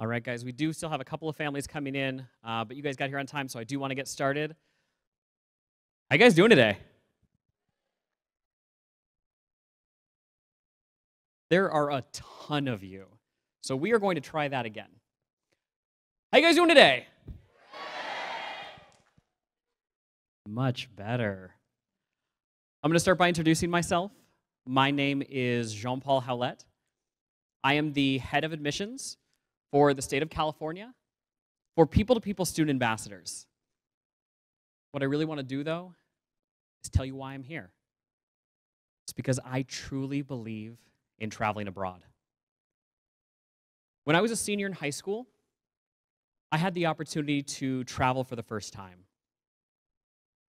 All right, guys, we do still have a couple of families coming in, uh, but you guys got here on time, so I do want to get started. How you guys doing today? There are a ton of you, so we are going to try that again. How you guys doing today? Much better. I'm going to start by introducing myself. My name is Jean Paul Howlett. I am the head of admissions for the state of California for people to people student ambassadors. What I really want to do, though, is tell you why I'm here. It's because I truly believe in traveling abroad. When I was a senior in high school, I had the opportunity to travel for the first time.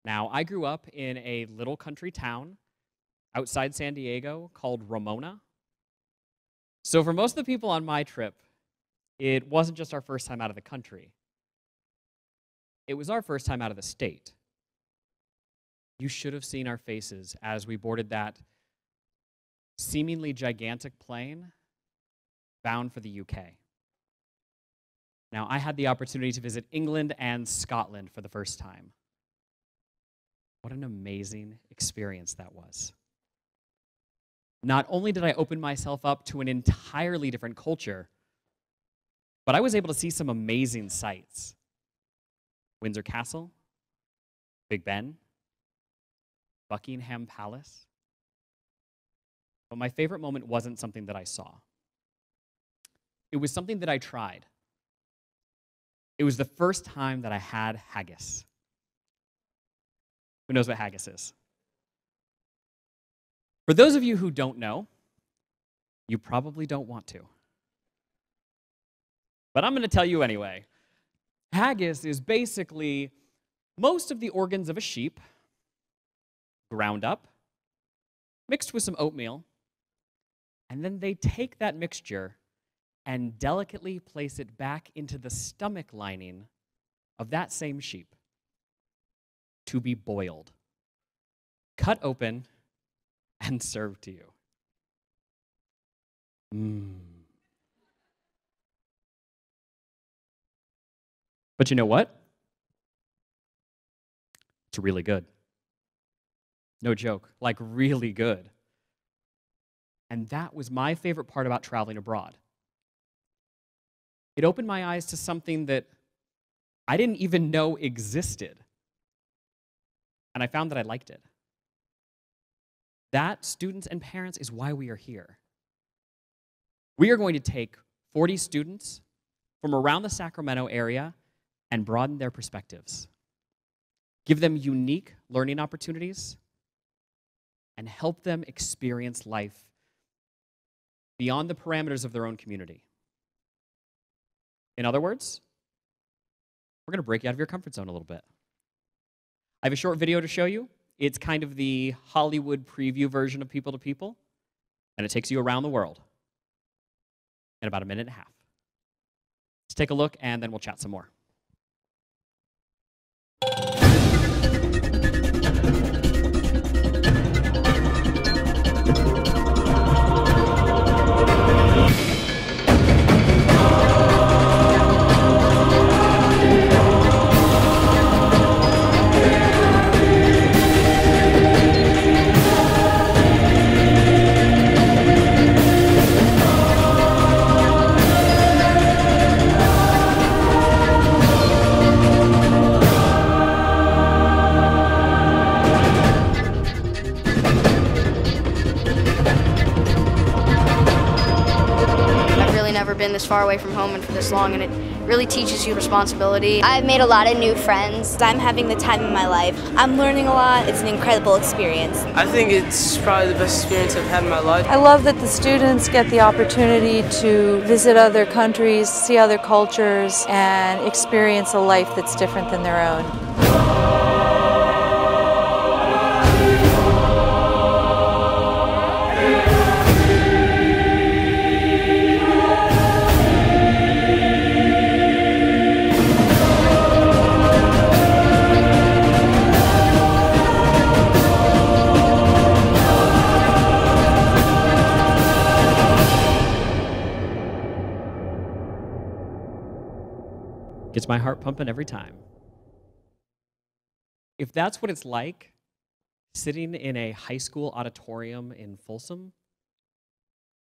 Now, I grew up in a little country town outside San Diego called Ramona. So, for most of the people on my trip, it wasn't just our first time out of the country, it was our first time out of the state. You should have seen our faces as we boarded that seemingly gigantic plane bound for the UK. Now, I had the opportunity to visit England and Scotland for the first time. What an amazing experience that was. Not only did I open myself up to an entirely different culture, but I was able to see some amazing sights Windsor Castle, Big Ben, Buckingham Palace. But my favorite moment wasn't something that I saw, it was something that I tried. It was the first time that I had haggis. Who knows what haggis is? For those of you who don't know, you probably don't want to. But I'm going to tell you anyway. Haggis is basically most of the organs of a sheep ground up, mixed with some oatmeal, and then they take that mixture and delicately place it back into the stomach lining of that same sheep to be boiled, cut open, and served to you. Mmm. But you know what? It's really good. No joke, like really good. And that was my favorite part about traveling abroad. It opened my eyes to something that I didn't even know existed. And I found that I liked it. That, students and parents, is why we are here. We are going to take 40 students from around the Sacramento area and broaden their perspectives, give them unique learning opportunities, and help them experience life beyond the parameters of their own community. In other words, we're going to break you out of your comfort zone a little bit. I have a short video to show you. It's kind of the Hollywood preview version of People to People, and it takes you around the world in about a minute and a half. Let's take a look, and then we'll chat some more. Been this far away from home and for this long, and it really teaches you responsibility. I've made a lot of new friends. I'm having the time of my life. I'm learning a lot. It's an incredible experience. I think it's probably the best experience I've had in my life. I love that the students get the opportunity to visit other countries, see other cultures, and experience a life that's different than their own. Gets my heart pumping every time. If that's what it's like sitting in a high school auditorium in Folsom,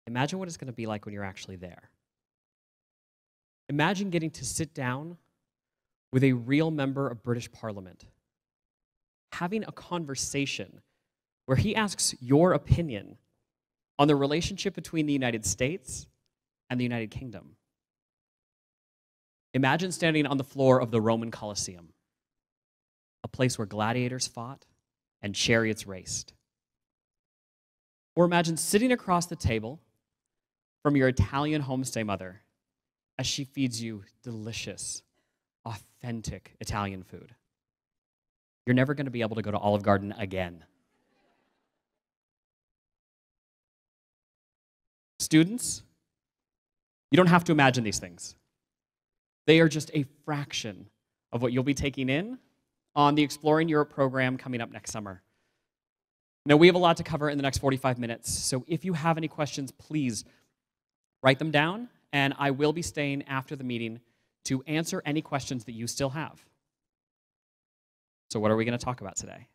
imagine what it's going to be like when you're actually there. Imagine getting to sit down with a real member of British Parliament, having a conversation where he asks your opinion on the relationship between the United States and the United Kingdom. Imagine standing on the floor of the Roman Colosseum, a place where gladiators fought and chariots raced. Or imagine sitting across the table from your Italian homestay mother as she feeds you delicious, authentic Italian food. You're never going to be able to go to Olive Garden again. Students, you don't have to imagine these things. They are just a fraction of what you'll be taking in on the Exploring Europe program coming up next summer. Now, we have a lot to cover in the next 45 minutes, so if you have any questions, please write them down, and I will be staying after the meeting to answer any questions that you still have. So, what are we going to talk about today?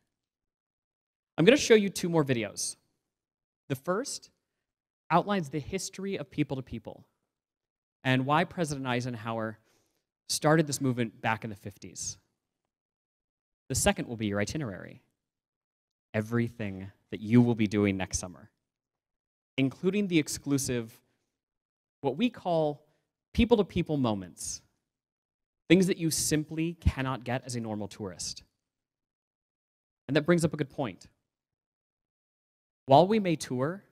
I'm going to show you two more videos. The first outlines the history of people to people and why President Eisenhower started this movement back in the 50s. The second will be your itinerary everything that you will be doing next summer, including the exclusive, what we call people to people moments, things that you simply cannot get as a normal tourist. And that brings up a good point. While we may tour,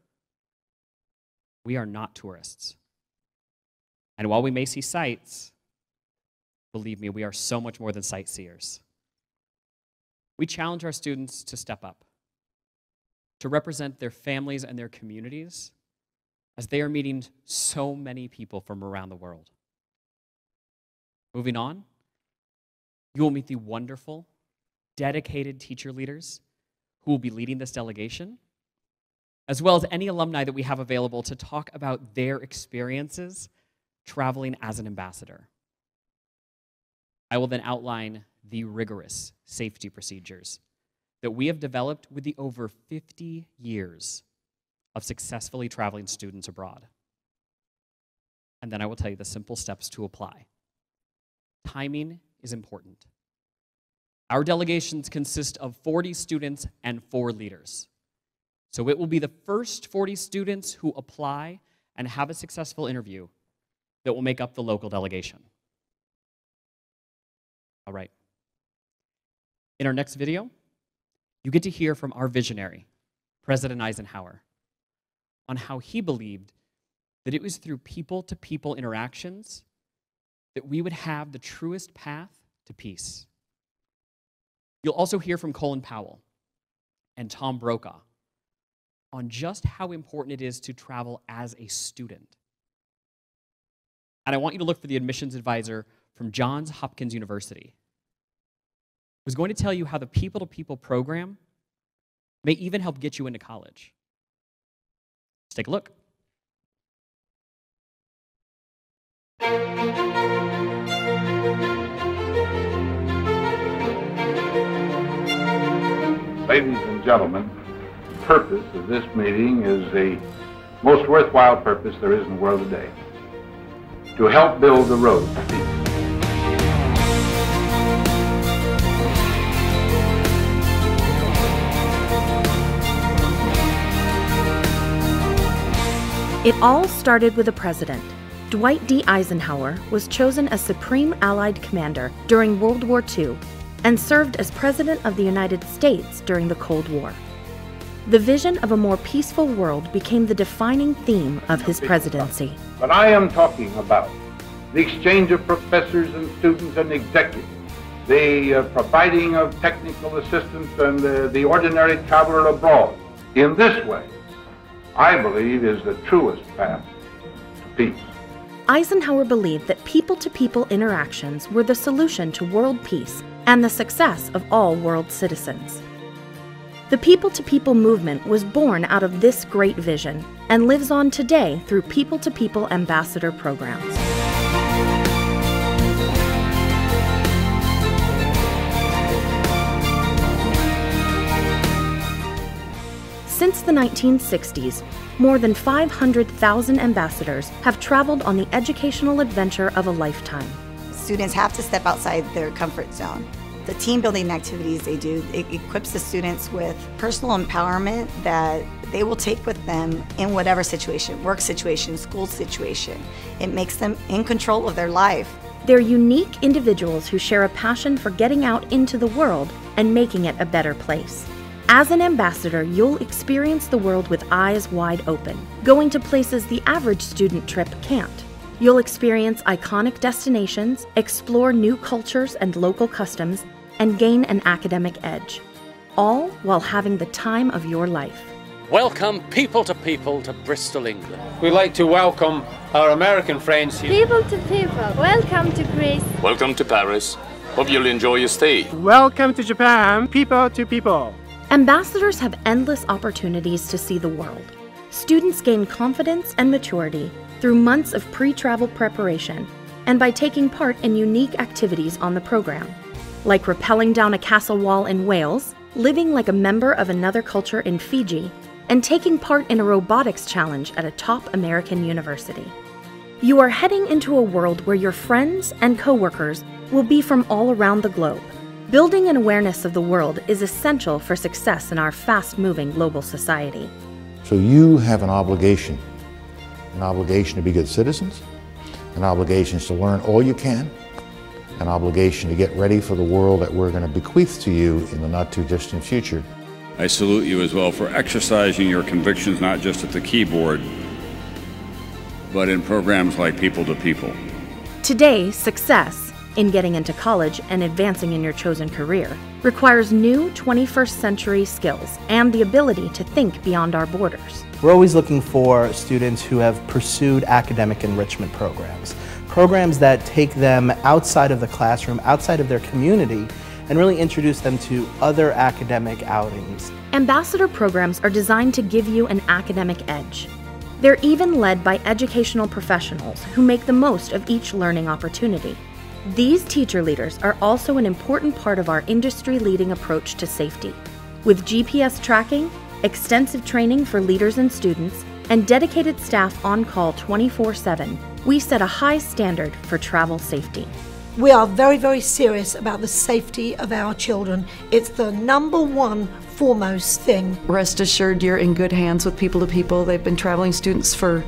we are not tourists. And while we may see sights, believe me, we are so much more than sightseers. We challenge our students to step up, to represent their families and their communities as they are meeting so many people from around the world. Moving on, you will meet the wonderful, dedicated teacher leaders who will be leading this delegation, as well as any alumni that we have available to talk about their experiences traveling as an ambassador. I will then outline the rigorous safety procedures that we have developed with the over 50 years of successfully traveling students abroad. And then I will tell you the simple steps to apply. Timing is important. Our delegations consist of 40 students and four leaders. So it will be the first 40 students who apply and have a successful interview that will make up the local delegation. All right. In our next video, you get to hear from our visionary, President Eisenhower, on how he believed that it was through people to people interactions that we would have the truest path to peace. You'll also hear from Colin Powell and Tom Brokaw on just how important it is to travel as a student. And I want you to look for the admissions advisor from Johns Hopkins University, was going to tell you how the people to people program may even help get you into college. Let's take a look. Ladies and gentlemen, the purpose of this meeting is the most worthwhile purpose there is in the world today to help build the road to peace. It all started with a president. Dwight D. Eisenhower was chosen as Supreme Allied Commander during World War II and served as President of the United States during the Cold War. The vision of a more peaceful world became the defining theme of his presidency. But I am talking about the exchange of professors and students and executives, the uh, providing of technical assistance and uh, the ordinary traveler abroad. In this way, I believe is the truest path to peace. Eisenhower believed that people to people interactions were the solution to world peace and the success of all world citizens. The people to people movement was born out of this great vision and lives on today through people to people ambassador programs. Since the 1960s, more than 500,000 ambassadors have traveled on the educational adventure of a lifetime. Students have to step outside their comfort zone. The team building activities they do it equips the students with personal empowerment that they will take with them in whatever situation, work situation, school situation. It makes them in control of their life. They're unique individuals who share a passion for getting out into the world and making it a better place. As an ambassador, you'll experience the world with eyes wide open, going to places the average student trip can't. You'll experience iconic destinations, explore new cultures and local customs, and gain an academic edge, all while having the time of your life. Welcome people to people to Bristol, England. We'd like to welcome our American friends here. People to people, welcome to Greece. Welcome to Paris. Hope you'll enjoy your stay. Welcome to Japan, people to people. Ambassadors have endless opportunities to see the world. Students gain confidence and maturity through months of pre travel preparation and by taking part in unique activities on the program, like rappelling down a castle wall in Wales, living like a member of another culture in Fiji, and taking part in a robotics challenge at a top American university. You are heading into a world where your friends and coworkers will be from all around the globe. Building an awareness of the world is essential for success in our fast moving global society. So you have an obligation an obligation to be good citizens, an obligation to learn all you can, an obligation to get ready for the world that we're going to bequeath to you in the not too distant future. I salute you as well for exercising your convictions not just at the keyboard, but in programs like People to People. Today, success in getting into college and advancing in your chosen career requires new 21st century skills and the ability to think beyond our borders. We're always looking for students who have pursued academic enrichment programs, programs that take them outside of the classroom, outside of their community, and really introduce them to other academic outings. Ambassador programs are designed to give you an academic edge. They're even led by educational professionals who make the most of each learning opportunity. These teacher leaders are also an important part of our industry leading approach to safety. With GPS tracking, extensive training for leaders and students, and dedicated staff on call 24 7, we set a high standard for travel safety. We are very, very serious about the safety of our children. It's the number one foremost thing. Rest assured, you're in good hands with People to People. They've been traveling students for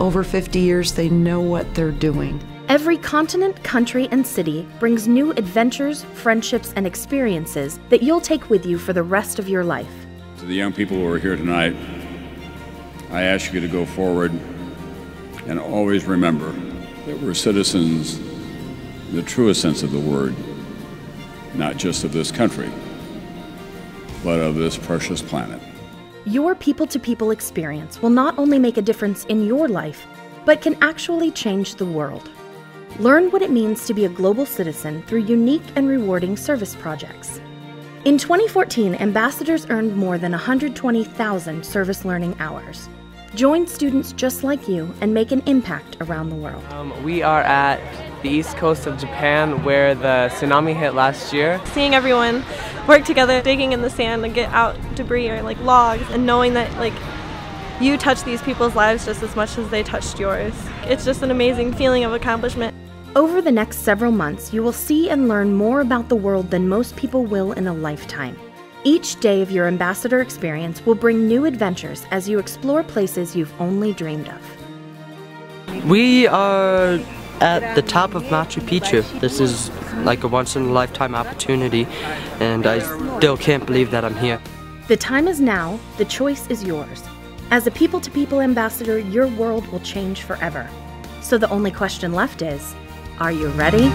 over 50 years, they know what they're doing. Every continent, country, and city brings new adventures, friendships, and experiences that you'll take with you for the rest of your life. To the young people who are here tonight, I ask you to go forward and always remember that we're citizens in the truest sense of the word, not just of this country, but of this precious planet. Your people to people experience will not only make a difference in your life, but can actually change the world. Learn what it means to be a global citizen through unique and rewarding service projects. In 2014, ambassadors earned more than 120,000 service learning hours. Join students just like you and make an impact around the world. Um, we are at the east coast of Japan where the tsunami hit last year. Seeing everyone work together, digging in the sand and get out debris or like logs, and knowing that like you touch these people's lives just as much as they touched yours. It's just an amazing feeling of accomplishment. Over the next several months, you will see and learn more about the world than most people will in a lifetime. Each day of your ambassador experience will bring new adventures as you explore places you've only dreamed of. We are at the top of Machu Picchu. This is like a once in a lifetime opportunity, and I still can't believe that I'm here. The time is now, the choice is yours. As a people to people ambassador, your world will change forever. So the only question left is are you ready?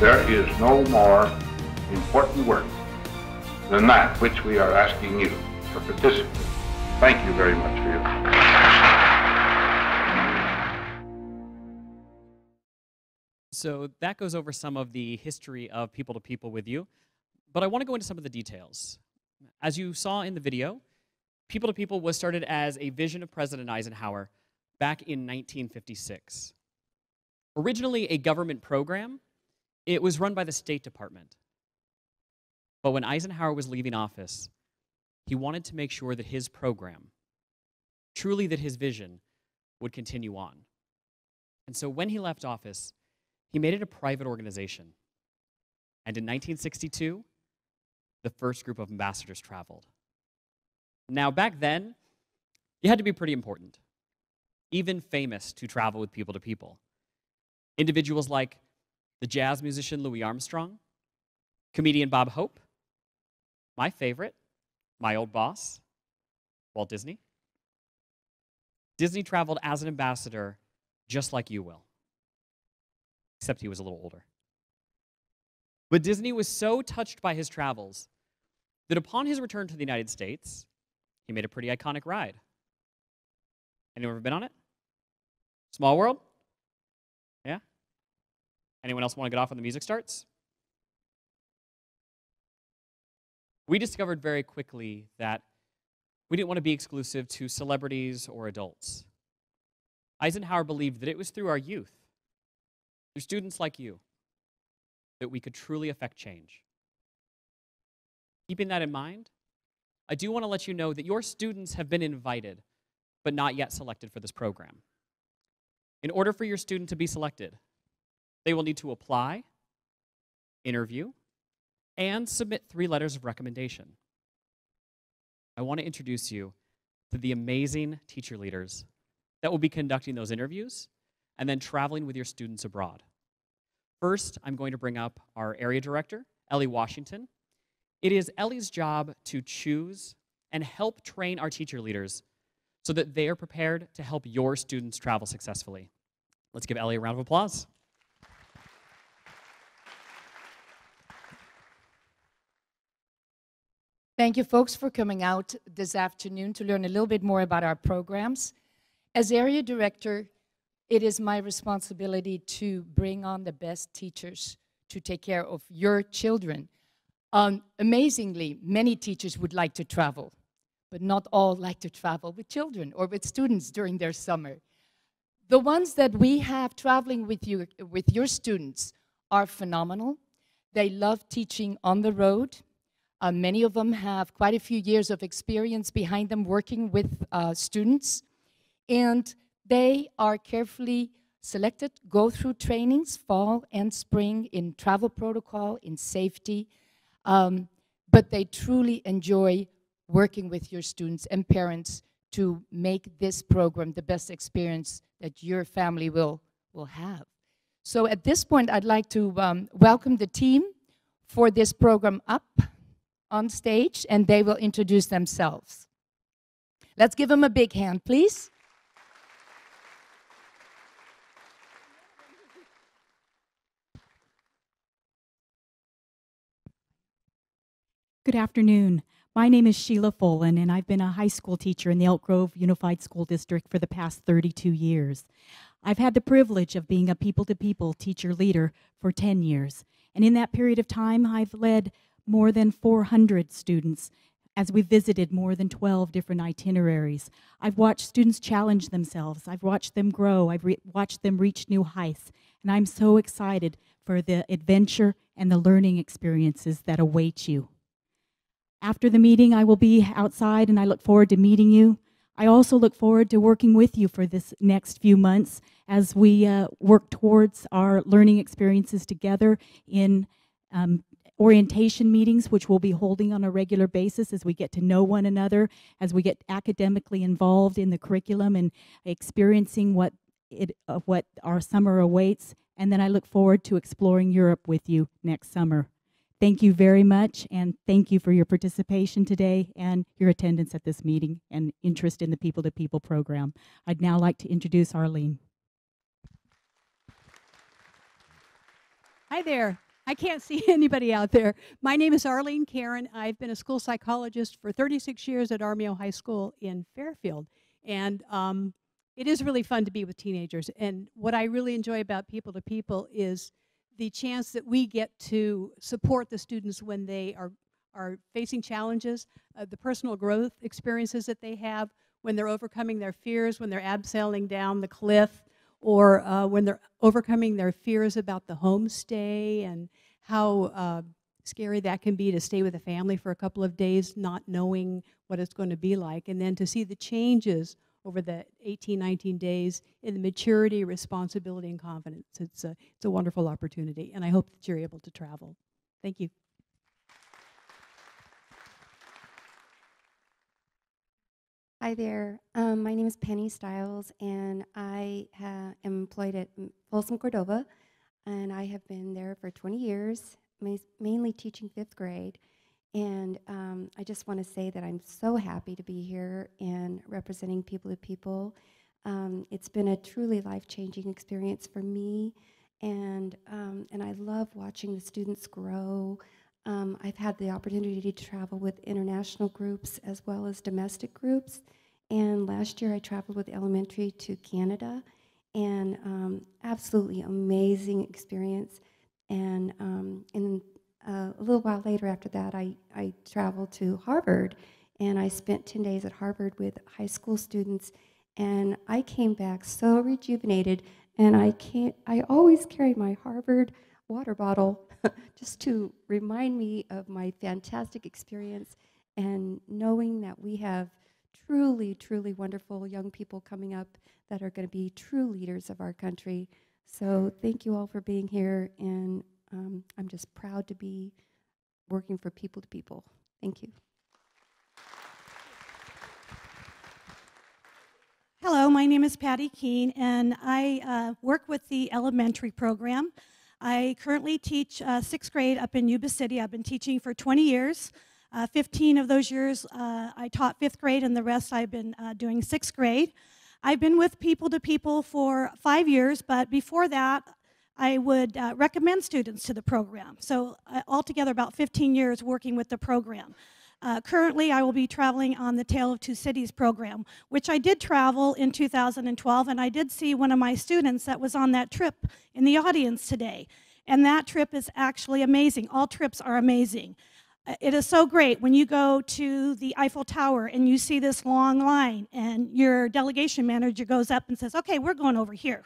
There is no more important work than that which we are asking you to participate. Thank you very much for your So that goes over some of the history of people to people with you. But I want to go into some of the details. As you saw in the video, People to People was started as a vision of President Eisenhower back in 1956. Originally a government program, it was run by the State Department. But when Eisenhower was leaving office, he wanted to make sure that his program, truly that his vision, would continue on. And so when he left office, he made it a private organization. And in 1962, the first group of ambassadors traveled. Now, back then, you had to be pretty important, even famous to travel with people to people. Individuals like the jazz musician Louis Armstrong, comedian Bob Hope, my favorite, my old boss, Walt Disney. Disney traveled as an ambassador just like you will, except he was a little older. But Disney was so touched by his travels that upon his return to the United States, he made a pretty iconic ride. Anyone ever been on it? Small World? Yeah? Anyone else want to get off when the music starts? We discovered very quickly that we didn't want to be exclusive to celebrities or adults. Eisenhower believed that it was through our youth, through students like you, that we could truly affect change. Keeping that in mind, I do want to let you know that your students have been invited, but not yet selected for this program. In order for your student to be selected, they will need to apply, interview, and submit three letters of recommendation. I want to introduce you to the amazing teacher leaders that will be conducting those interviews and then traveling with your students abroad. First, I'm going to bring up our area director, Ellie Washington. It is Ellie's job to choose and help train our teacher leaders so that they are prepared to help your students travel successfully. Let's give Ellie a round of applause. Thank you, folks, for coming out this afternoon to learn a little bit more about our programs. As area director, it is my responsibility to bring on the best teachers to take care of your children. Um, amazingly, many teachers would like to travel, but not all like to travel with children or with students during their summer. The ones that we have traveling with you, with your students, are phenomenal. They love teaching on the road. Uh, many of them have quite a few years of experience behind them working with uh, students. And they are carefully selected, go through trainings, fall and spring, in travel protocol, in safety. Um, but they truly enjoy working with your students and parents to make this program the best experience that your family will, will have. So at this point, I'd like to um, welcome the team for this program up on stage and they will introduce themselves. Let's give them a big hand, please. Good afternoon. My name is Sheila Folan, and I've been a high school teacher in the Elk Grove Unified School District for the past 32 years. I've had the privilege of being a people to people teacher leader for 10 years. And in that period of time, I've led more than 400 students as we visited more than 12 different itineraries. I've watched students challenge themselves. I've watched them grow. I've watched them reach new heights. And I'm so excited for the adventure and the learning experiences that await you. After the meeting, I will be outside and I look forward to meeting you. I also look forward to working with you for this next few months as we uh, work towards our learning experiences together in um, orientation meetings, which we'll be holding on a regular basis as we get to know one another, as we get academically involved in the curriculum and experiencing what it uh, what our summer awaits. And then I look forward to exploring Europe with you next summer. Thank you very much, and thank you for your participation today and your attendance at this meeting and interest in the People to People program. I'd now like to introduce Arlene. Hi there. I can't see anybody out there. My name is Arlene Karen. I've been a school psychologist for 36 years at Armijo High School in Fairfield. And um, it is really fun to be with teenagers. And what I really enjoy about People to People is the chance that we get to support the students when they are, are facing challenges, uh, the personal growth experiences that they have when they're overcoming their fears, when they're abseiling down the cliff, or uh, when they're overcoming their fears about the homestay and how uh, scary that can be to stay with a family for a couple of days, not knowing what it's going to be like, and then to see the changes over the 18, 19 days in the maturity, responsibility, and confidence. It's a, it's a wonderful opportunity, and I hope that you're able to travel. Thank you. Hi there. Um, my name is Penny Stiles, and I am employed at Folsom Cordova, and I have been there for 20 years, mainly teaching fifth grade. And um, I just want to say that I'm so happy to be here and representing People to People. Um, it's been a truly life-changing experience for me, and um, and I love watching the students grow. Um, I've had the opportunity to travel with international groups as well as domestic groups. And last year I traveled with elementary to Canada, and um, absolutely amazing experience. And um, in uh, a little while later after that, I, I traveled to Harvard, and I spent 10 days at Harvard with high school students. And I came back so rejuvenated, and I can't. I always carry my Harvard water bottle just to remind me of my fantastic experience and knowing that we have truly, truly wonderful young people coming up that are going to be true leaders of our country. So thank you all for being here, and um, I'm just proud to be working for People to People. Thank you. Hello, my name is Patty Keene, and I uh, work with the elementary program. I currently teach uh, sixth grade up in Yuba City. I've been teaching for 20 years. Uh, 15 of those years uh, I taught fifth grade, and the rest I've been uh, doing sixth grade. I've been with People to People for five years, but before that, I would uh, recommend students to the program. So, uh, altogether, about 15 years working with the program. Uh, currently, I will be traveling on the Tale of Two Cities program, which I did travel in 2012, and I did see one of my students that was on that trip in the audience today. And that trip is actually amazing. All trips are amazing. Uh, it is so great when you go to the Eiffel Tower and you see this long line, and your delegation manager goes up and says, Okay, we're going over here.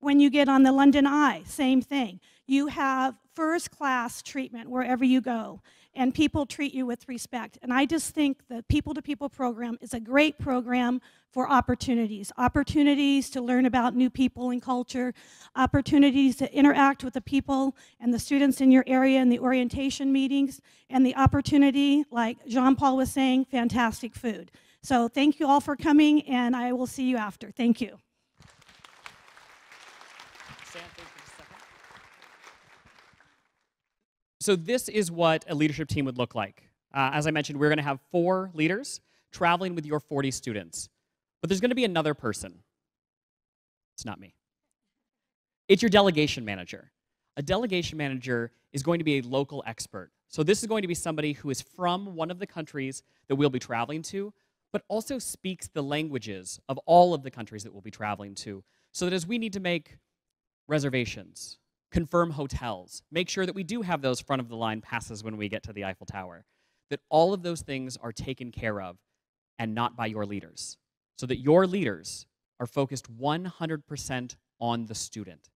When you get on the London Eye, same thing. You have first class treatment wherever you go and people treat you with respect. And I just think the People to People program is a great program for opportunities opportunities to learn about new people and culture, opportunities to interact with the people and the students in your area in the orientation meetings, and the opportunity, like Jean Paul was saying, fantastic food. So thank you all for coming, and I will see you after. Thank you. So this is what a leadership team would look like. Uh, as I mentioned, we're going to have four leaders traveling with your 40 students. But there's going to be another person. It's not me. It's your delegation manager. A delegation manager is going to be a local expert. So this is going to be somebody who is from one of the countries that we'll be traveling to, but also speaks the languages of all of the countries that we'll be traveling to. So that as we need to make reservations, confirm hotels, make sure that we do have those front of the line passes when we get to the Eiffel Tower, that all of those things are taken care of and not by your leaders, so that your leaders are focused 100% on the student.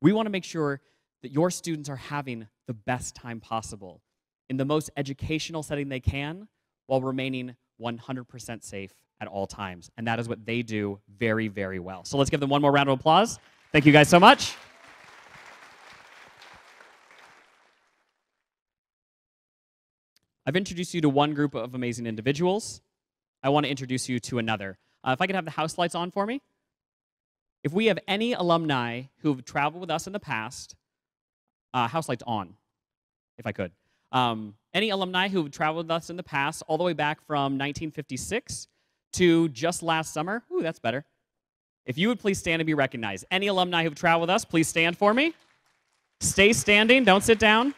We want to make sure that your students are having the best time possible in the most educational setting they can while remaining 100% safe at all times. And that is what they do very, very well. So let's give them one more round of applause. Thank you guys so much. I've introduced you to one group of amazing individuals. I want to introduce you to another. Uh, if I could have the house lights on for me. If we have any alumni who've traveled with us in the past, uh, house lights on, if I could. Um, any alumni who've traveled with us in the past, all the way back from 1956 to just last summer. Ooh, that's better. If you would please stand and be recognized. Any alumni who've traveled with us, please stand for me. Stay standing, don't sit down.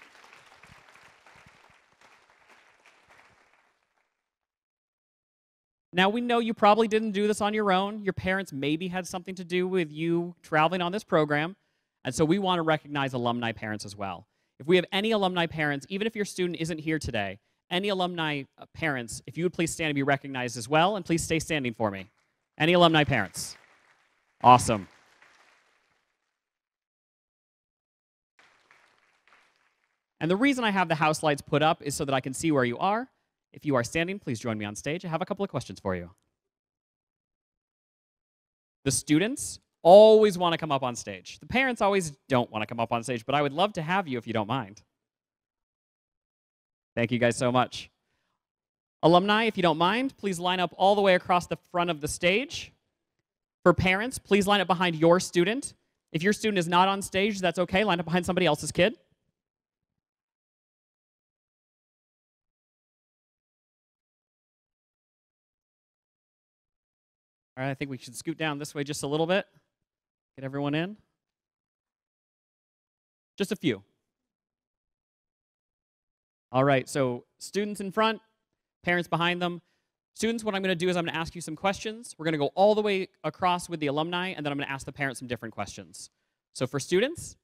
Now, we know you probably didn't do this on your own. Your parents maybe had something to do with you traveling on this program. And so we want to recognize alumni parents as well. If we have any alumni parents, even if your student isn't here today, any alumni uh, parents, if you would please stand and be recognized as well, and please stay standing for me. Any alumni parents? Awesome. And the reason I have the house lights put up is so that I can see where you are. If you are standing, please join me on stage. I have a couple of questions for you. The students always want to come up on stage. The parents always don't want to come up on stage, but I would love to have you if you don't mind. Thank you guys so much. Alumni, if you don't mind, please line up all the way across the front of the stage. For parents, please line up behind your student. If your student is not on stage, that's okay. Line up behind somebody else's kid. All right, I think we should scoot down this way just a little bit. Get everyone in. Just a few. All right, so students in front, parents behind them. Students, what I'm going to do is I'm going to ask you some questions. We're going to go all the way across with the alumni, and then I'm going to ask the parents some different questions. So for students,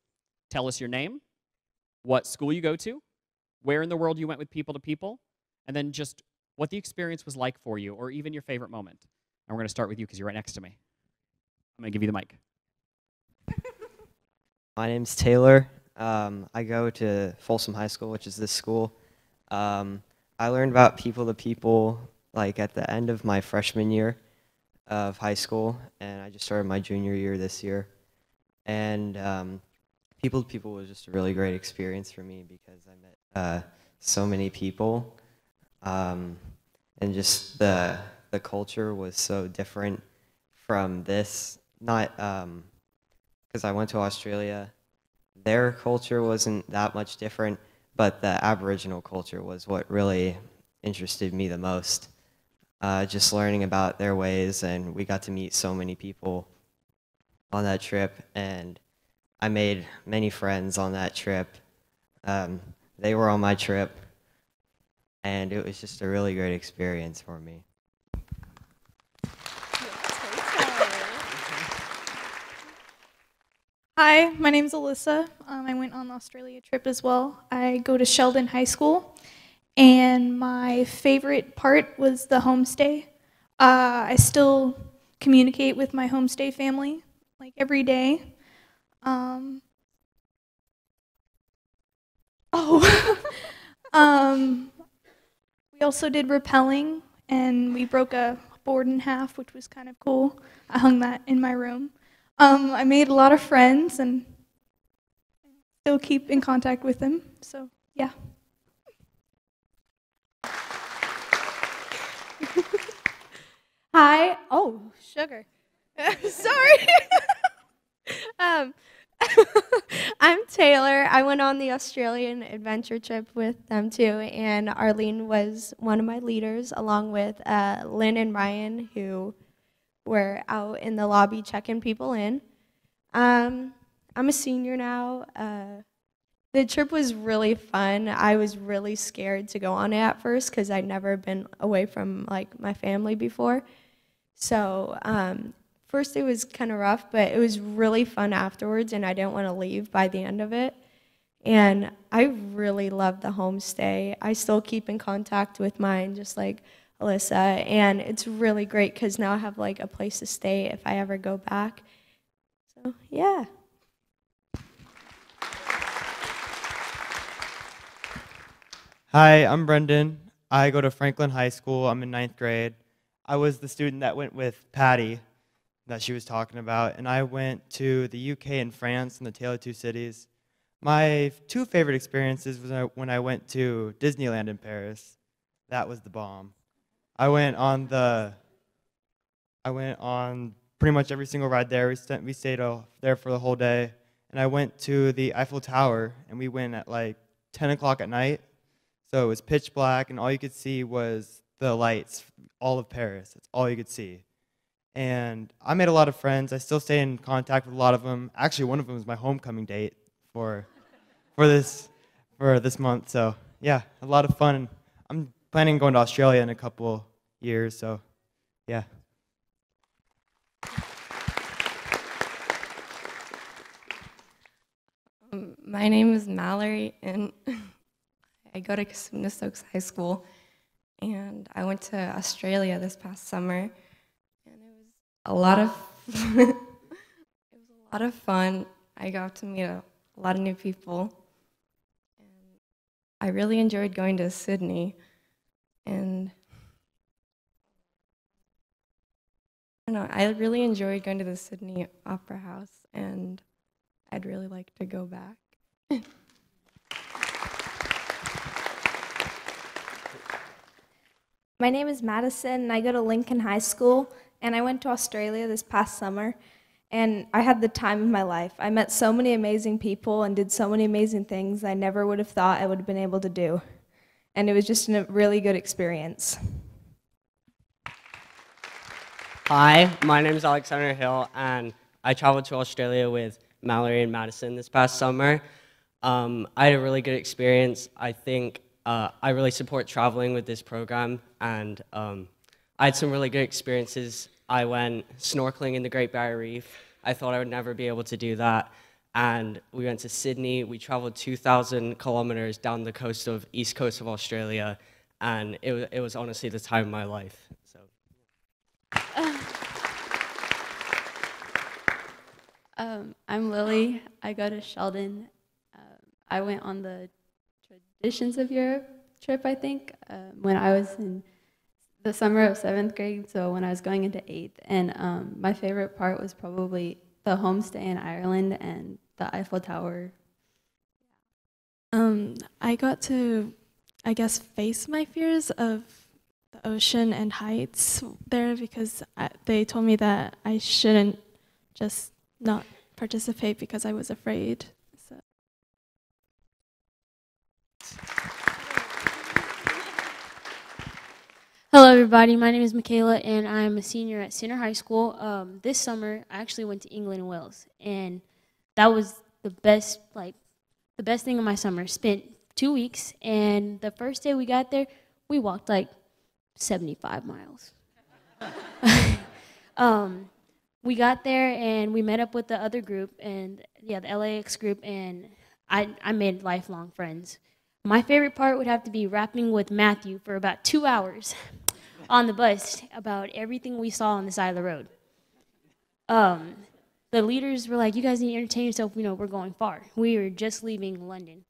tell us your name, what school you go to, where in the world you went with people to people, and then just what the experience was like for you, or even your favorite moment. And we're going to start with you because you're right next to me. I'm going to give you the mic. My name's Taylor. Um, I go to Folsom High School, which is this school. Um, I learned about people to people like at the end of my freshman year of high school, and I just started my junior year this year. And um, people to people was just a really great experience for me because I met uh, so many people, um, and just the the culture was so different from this. Not because I went to Australia their culture wasn't that much different, but the Aboriginal culture was what really interested me the most. Uh, just learning about their ways, and we got to meet so many people on that trip, and I made many friends on that trip. Um, they were on my trip, and it was just a really great experience for me. Hi, my name's Alyssa. Um, I went on the Australia trip as well. I go to Sheldon High School, and my favorite part was the homestay. Uh, I still communicate with my homestay family like every day. Um, oh, um, we also did rappelling, and we broke a board in half, which was kind of cool. I hung that in my room. Um, I made a lot of friends and still keep in contact with them. So, yeah. Hi. Oh, sugar. Sorry. um, I'm Taylor. I went on the Australian adventure trip with them too, and Arlene was one of my leaders, along with uh, Lynn and Ryan, who were out in the lobby checking people in. Um, I'm a senior now. Uh, the trip was really fun. I was really scared to go on it at first because I'd never been away from like my family before. So um, first it was kind of rough, but it was really fun afterwards, and I didn't want to leave by the end of it. And I really loved the homestay. I still keep in contact with mine, just like Alyssa, and it's really great because now I have like a place to stay if I ever go back. So yeah. Hi, I'm Brendan. I go to Franklin High School. I'm in ninth grade. I was the student that went with Patty that she was talking about, and I went to the UK and France and the Tale of Two Cities. My two favorite experiences was uh, when I went to Disneyland in Paris. That was the bomb. I went on the, I went on pretty much every single ride there. We, st- we stayed there for the whole day. And I went to the Eiffel Tower, and we went at like 10 o'clock at night. So it was pitch black, and all you could see was the lights, all of Paris. That's all you could see. And I made a lot of friends. I still stay in contact with a lot of them. Actually, one of them was my homecoming date for, for this, for this month. So yeah, a lot of fun. I'm planning on going to Australia in a couple years. So yeah. Um, my name is Mallory, and I go to Cosumnes Oaks High School. And I went to Australia this past summer, and it was a lot of it was a lot of fun. I got to meet a, a lot of new people, and I really enjoyed going to Sydney. And I don't know, I really enjoyed going to the Sydney Opera House, and I'd really like to go back. My name is Madison, and I go to Lincoln High School. And I went to Australia this past summer, and I had the time of my life. I met so many amazing people and did so many amazing things I never would have thought I would have been able to do. And it was just a really good experience. Hi, my name is Alexander Hill, and I traveled to Australia with Mallory and Madison this past summer. Um, I had a really good experience. I think uh, I really support traveling with this program, and um, I had some really good experiences. I went snorkeling in the Great Barrier Reef. I thought I would never be able to do that. And we went to Sydney. We traveled 2,000 kilometers down the coast of east coast of Australia, and it it was honestly the time of my life. Um, I'm Lily. I go to Sheldon. Um, I went on the Traditions of Europe trip, I think, um, when I was in the summer of seventh grade, so when I was going into eighth. And um, my favorite part was probably the homestay in Ireland and the Eiffel Tower. Um, I got to, I guess, face my fears of the ocean and heights there because I, they told me that I shouldn't just not participate because I was afraid. So. Hello, everybody. My name is Michaela, and I'm a senior at Center High School. Um, this summer, I actually went to England and Wales, and that was the best, like, the best thing of my summer. Spent two weeks, and the first day we got there, we walked like 75 miles. um, we got there and we met up with the other group, and yeah, the LAX group, and I, I made lifelong friends. My favorite part would have to be rapping with Matthew for about two hours on the bus about everything we saw on the side of the road. Um, the leaders were like, "You guys need to entertain yourself. You know, we're going far. We were just leaving London."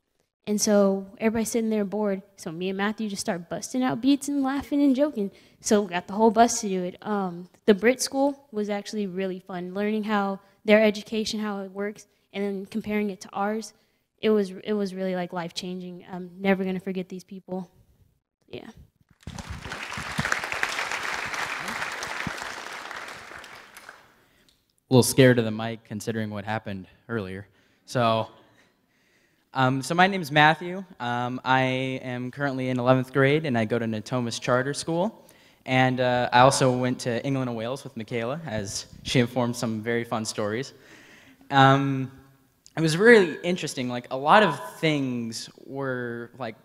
And so everybody's sitting there bored. So me and Matthew just start busting out beats and laughing and joking. So we got the whole bus to do it. Um, the Brit School was actually really fun, learning how their education, how it works, and then comparing it to ours. It was it was really like life changing. I'm never gonna forget these people. Yeah. a little scared of the mic considering what happened earlier. So, um, so my name is Matthew. Um, I am currently in 11th grade and I go to Natomas Charter School. And uh, I also went to England and Wales with Michaela as she informed some very fun stories. Um, it was really interesting. Like a lot of things were like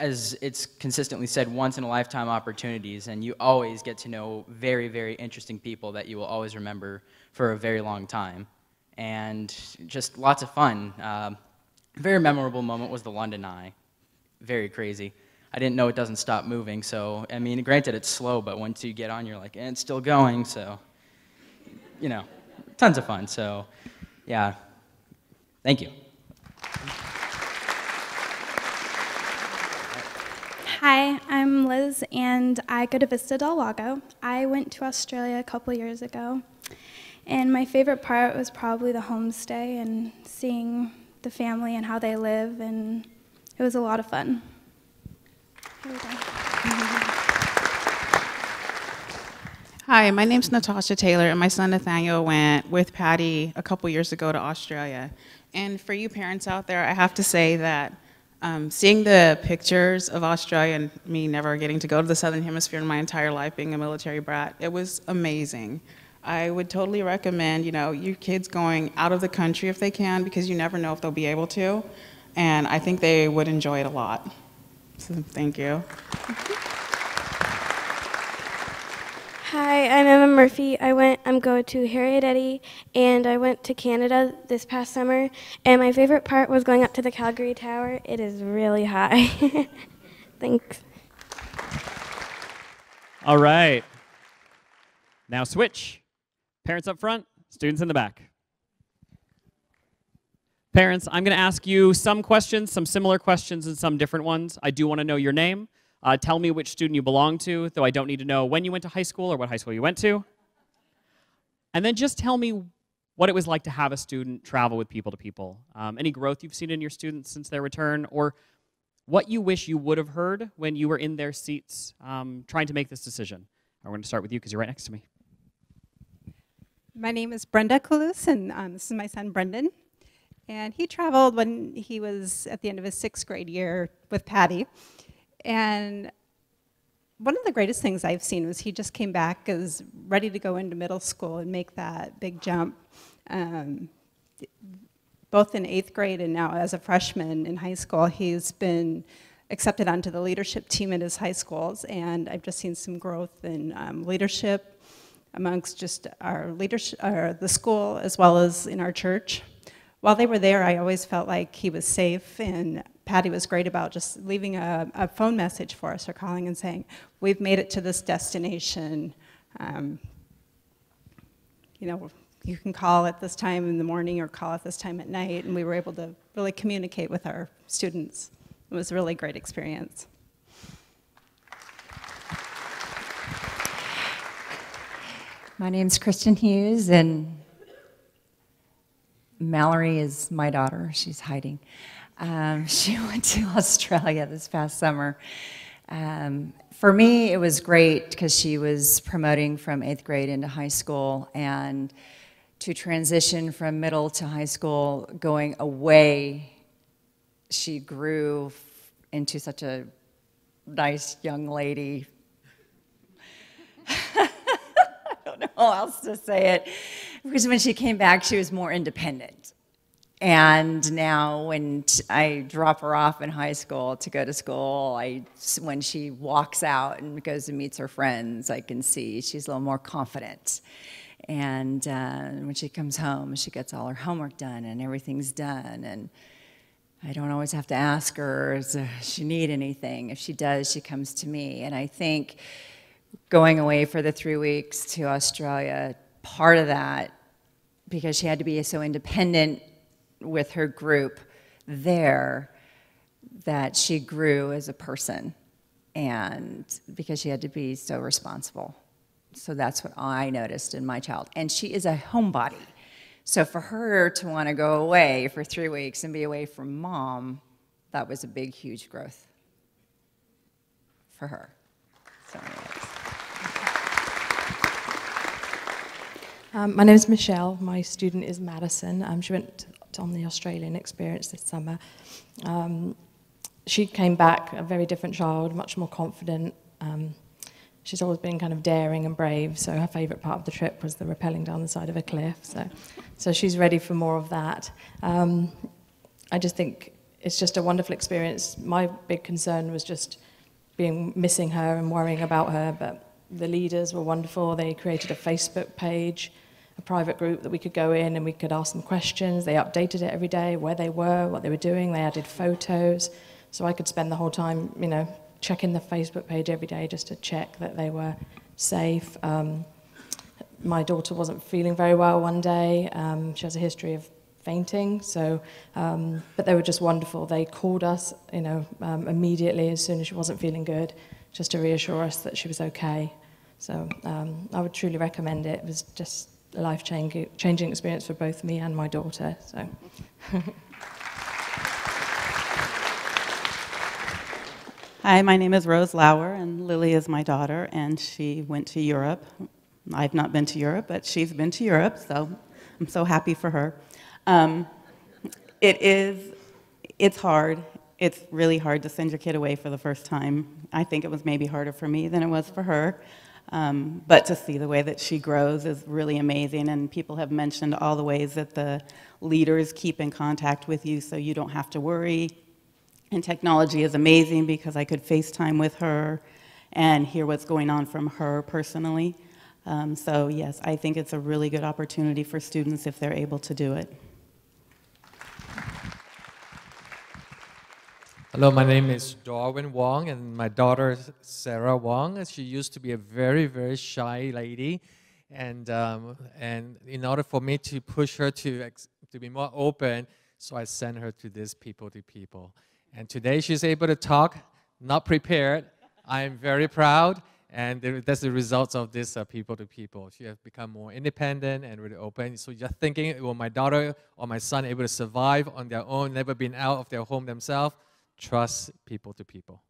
as it's consistently said, once in a lifetime opportunities, and you always get to know very, very interesting people that you will always remember for a very long time. And just lots of fun. Uh, very memorable moment was the London Eye. Very crazy. I didn't know it doesn't stop moving, so, I mean, granted it's slow, but once you get on, you're like, eh, it's still going, so, you know, tons of fun. So, yeah, thank you. Hi, I'm Liz, and I go to Vista del Lago. I went to Australia a couple years ago, and my favorite part was probably the homestay and seeing the family and how they live, and it was a lot of fun. Hi, my name's Natasha Taylor, and my son Nathaniel went with Patty a couple years ago to Australia. And for you parents out there, I have to say that um, seeing the pictures of Australia and me never getting to go to the Southern Hemisphere in my entire life, being a military brat, it was amazing. I would totally recommend, you know, your kids going out of the country if they can, because you never know if they'll be able to. And I think they would enjoy it a lot. So thank you. Hi, I'm Emma Murphy. I went, I'm going to Harriet Eddy, and I went to Canada this past summer. And my favorite part was going up to the Calgary Tower. It is really high. Thanks. All right. Now switch. Parents up front, students in the back. Parents, I'm going to ask you some questions, some similar questions, and some different ones. I do want to know your name. Uh, tell me which student you belong to, though I don't need to know when you went to high school or what high school you went to. And then just tell me what it was like to have a student travel with people to people. Um, any growth you've seen in your students since their return, or what you wish you would have heard when you were in their seats um, trying to make this decision. I'm going to start with you because you're right next to me. My name is Brenda Kalus, and um, this is my son Brendan. And he traveled when he was at the end of his sixth grade year with Patty. And one of the greatest things I've seen was he just came back as ready to go into middle school and make that big jump. Um, both in eighth grade and now as a freshman in high school, he's been accepted onto the leadership team at his high schools, and I've just seen some growth in um, leadership amongst just our leadership, the school, as well as in our church. While they were there, I always felt like he was safe, and Patty was great about just leaving a, a phone message for us or calling and saying, "We've made it to this destination." Um, you know, you can call at this time in the morning or call at this time at night, and we were able to really communicate with our students. It was a really great experience. My name's Kristen Hughes, and Mallory is my daughter. She's hiding. Um, she went to Australia this past summer. Um, for me, it was great because she was promoting from eighth grade into high school, and to transition from middle to high school, going away, she grew into such a nice young lady. else to say it. Because when she came back, she was more independent. And now, when I drop her off in high school to go to school, I, when she walks out and goes and meets her friends, I can see she's a little more confident. And uh, when she comes home, she gets all her homework done and everything's done. And I don't always have to ask her, does she need anything? If she does, she comes to me. And I think going away for the three weeks to Australia, part of that, because she had to be so independent with her group there, that she grew as a person and because she had to be so responsible. So that's what I noticed in my child. And she is a homebody. So for her to want to go away for three weeks and be away from mom, that was a big, huge growth for her. So anyways. Um, my name is Michelle. My student is Madison. Um, she went on the Australian experience this summer. Um, she came back a very different child, much more confident. Um, she's always been kind of daring and brave, so her favourite part of the trip was the rappelling down the side of a cliff. So, so she's ready for more of that. Um, I just think it's just a wonderful experience. My big concern was just being missing her and worrying about her, but the leaders were wonderful. They created a Facebook page, a private group that we could go in and we could ask them questions. They updated it every day, where they were, what they were doing. They added photos. So I could spend the whole time, you know, checking the Facebook page every day just to check that they were safe. Um, my daughter wasn't feeling very well one day. Um, she has a history of fainting, so um, but they were just wonderful. They called us, you know, um, immediately as soon as she wasn't feeling good, just to reassure us that she was okay. So um, I would truly recommend it. It was just life changing experience for both me and my daughter. So. Hi, my name is Rose Lauer, and Lily is my daughter, and she went to Europe. I've not been to Europe, but she's been to Europe, so I'm so happy for her. Um, it is, it's hard. It's really hard to send your kid away for the first time. I think it was maybe harder for me than it was for her. Um, but to see the way that she grows is really amazing, and people have mentioned all the ways that the leaders keep in contact with you so you don't have to worry and technology is amazing because I could FaceTime with her and hear what's going on from her personally. Um, so yes, I think it's a really good opportunity for students if they're able to do it. Hello, my name is Darwin Wong, and my daughter is Sarah Wong. She used to be a very, very shy lady, and um, and in order for me to push her to to be more open, so I sent her to this people to people. And today she's able to talk, not prepared. I am very proud, and that's the results of this uh, people to people. She has become more independent and really open. So just thinking, will my daughter or my son able to survive on their own, never been out of their home themselves? Trust people to people.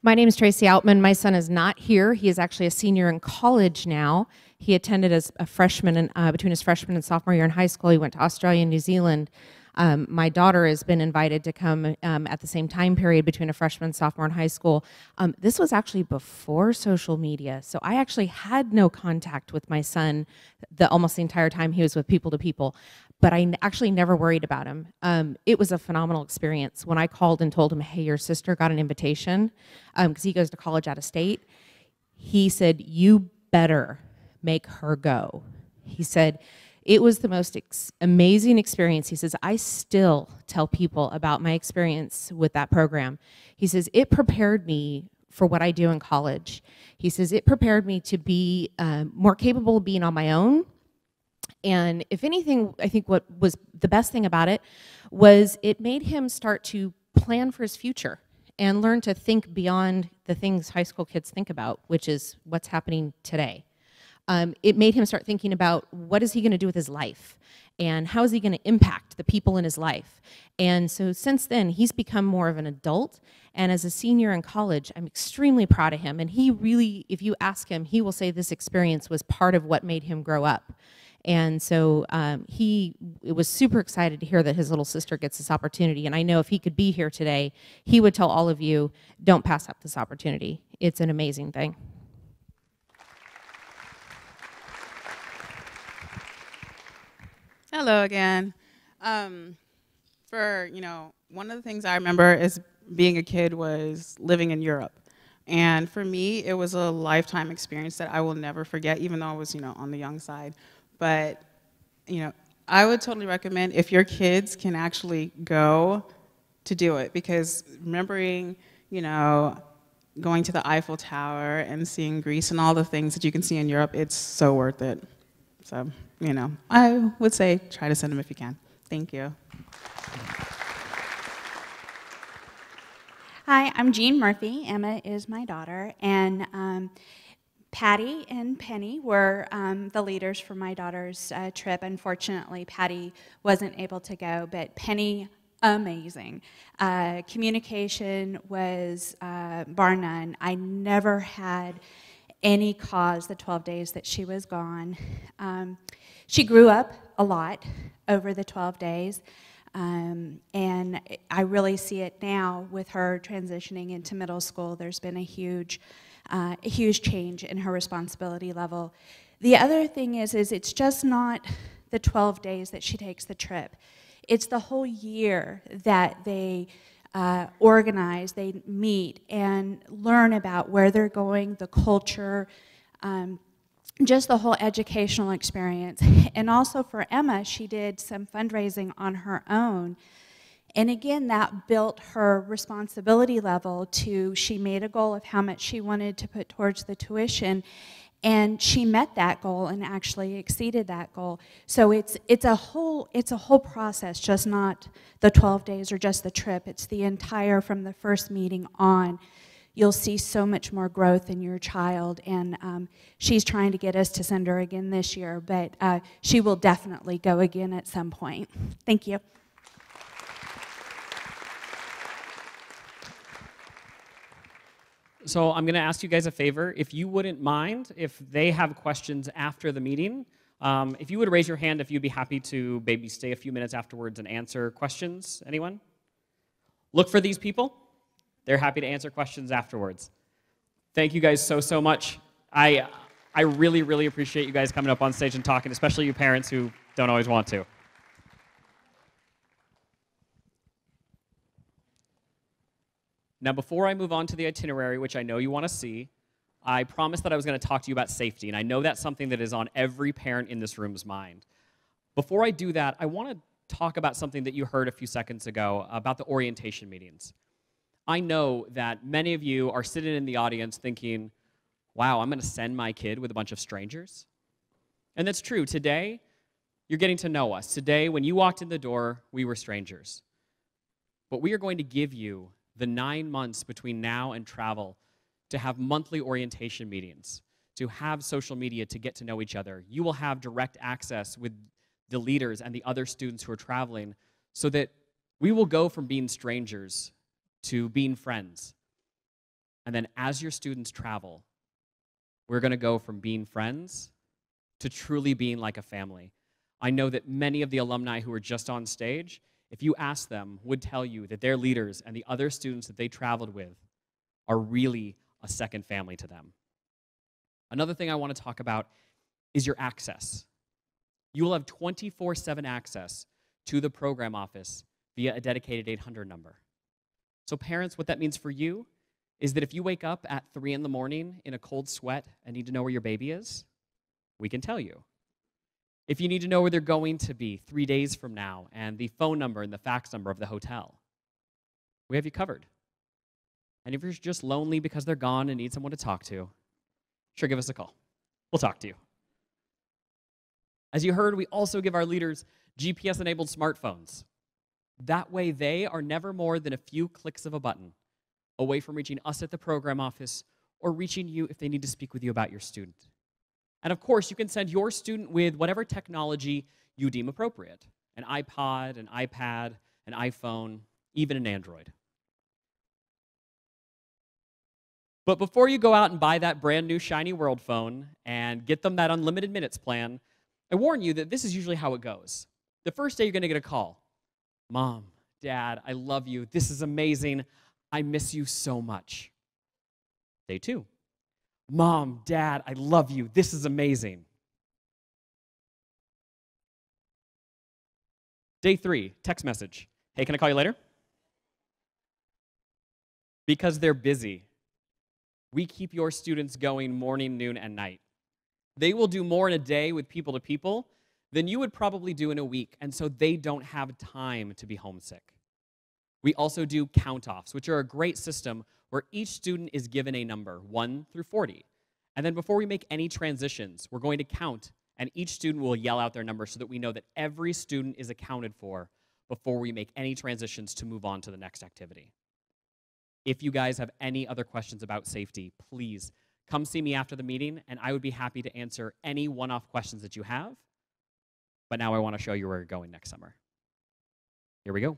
My name is Tracy Outman. My son is not here. He is actually a senior in college now. He attended as a freshman and uh, between his freshman and sophomore year in high school. He went to Australia and New Zealand. Um, my daughter has been invited to come um, at the same time period between a freshman and sophomore in high school. Um, this was actually before social media, so I actually had no contact with my son the almost the entire time he was with people to people but I actually never worried about him. Um, it was a phenomenal experience. When I called and told him, hey, your sister got an invitation, because um, he goes to college out of state, he said, you better make her go. He said, it was the most ex amazing experience. He says, I still tell people about my experience with that program. He says, it prepared me for what I do in college. He says, it prepared me to be uh, more capable of being on my own and if anything, I think what was the best thing about it was it made him start to plan for his future and learn to think beyond the things high school kids think about, which is what's happening today. Um, it made him start thinking about what is he going to do with his life and how is he going to impact the people in his life. And so since then, he's become more of an adult. And as a senior in college, I'm extremely proud of him. And he really, if you ask him, he will say this experience was part of what made him grow up. And so um, he was super excited to hear that his little sister gets this opportunity. And I know if he could be here today, he would tell all of you, don't pass up this opportunity. It's an amazing thing. Hello again. Um, for, you know, one of the things I remember is being a kid was living in Europe. And for me, it was a lifetime experience that I will never forget, even though I was, you know, on the young side. But, you know, I would totally recommend if your kids can actually go to do it because remembering, you know, going to the Eiffel Tower and seeing Greece and all the things that you can see in Europe, it's so worth it. So, you know, I would say try to send them if you can. Thank you. Hi, I'm Jean Murphy. Emma is my daughter, and um, Patty and Penny were um, the leaders for my daughter's uh, trip. Unfortunately, Patty wasn't able to go, but Penny, amazing. Uh, communication was uh, bar none. I never had any cause the 12 days that she was gone. Um, she grew up a lot over the 12 days. Um, and I really see it now with her transitioning into middle school. There's been a huge uh, a huge change in her responsibility level. The other thing is, is it's just not the 12 days that she takes the trip. It's the whole year that they uh, organize, they meet and learn about where they're going, the culture, um, just the whole educational experience. And also for Emma, she did some fundraising on her own and again, that built her responsibility level to, she made a goal of how much she wanted to put towards the tuition. And she met that goal and actually exceeded that goal. So it's, it's, a whole, it's a whole process, just not the 12 days or just the trip. It's the entire, from the first meeting on. You'll see so much more growth in your child. And um, she's trying to get us to send her again this year, but uh, she will definitely go again at some point. Thank you. So I'm going to ask you guys a favor. If you wouldn't mind, if they have questions after the meeting, um, if you would raise your hand if you'd be happy to maybe stay a few minutes afterwards and answer questions. Anyone? Look for these people. They're happy to answer questions afterwards. Thank you guys so, so much. I, I really, really appreciate you guys coming up on stage and talking, especially you parents who don't always want to. Now, before I move on to the itinerary, which I know you want to see, I promised that I was going to talk to you about safety, and I know that's something that is on every parent in this room's mind. Before I do that, I want to talk about something that you heard a few seconds ago about the orientation meetings. I know that many of you are sitting in the audience thinking, wow, I'm going to send my kid with a bunch of strangers. And that's true. Today, you're getting to know us. Today, when you walked in the door, we were strangers. But we are going to give you the nine months between now and travel to have monthly orientation meetings, to have social media to get to know each other. You will have direct access with the leaders and the other students who are traveling so that we will go from being strangers to being friends. And then as your students travel, we're going to go from being friends to truly being like a family. I know that many of the alumni who are just on stage, if you ask them, would tell you that their leaders and the other students that they traveled with are really a second family to them. Another thing I want to talk about is your access. You will have 24 7 access to the program office via a dedicated 800 number. So, parents, what that means for you is that if you wake up at 3 in the morning in a cold sweat and need to know where your baby is, we can tell you. If you need to know where they're going to be three days from now and the phone number and the fax number of the hotel, we have you covered. And if you're just lonely because they're gone and need someone to talk to, sure, give us a call. We'll talk to you. As you heard, we also give our leaders GPS enabled smartphones. That way, they are never more than a few clicks of a button away from reaching us at the program office or reaching you if they need to speak with you about your student. And of course, you can send your student with whatever technology you deem appropriate an iPod, an iPad, an iPhone, even an Android. But before you go out and buy that brand new shiny world phone and get them that unlimited minutes plan, I warn you that this is usually how it goes. The first day you're going to get a call Mom, Dad, I love you. This is amazing. I miss you so much. Day two Mom, Dad, I love you. This is amazing. Day three, text message. Hey, can I call you later? Because they're busy. We keep your students going morning, noon, and night. They will do more in a day with people to people than you would probably do in a week, and so they don't have time to be homesick. We also do count offs, which are a great system where each student is given a number, 1 through 40. And then before we make any transitions, we're going to count, and each student will yell out their number so that we know that every student is accounted for before we make any transitions to move on to the next activity. If you guys have any other questions about safety, please come see me after the meeting, and I would be happy to answer any one off questions that you have. But now I want to show you where we're going next summer. Here we go.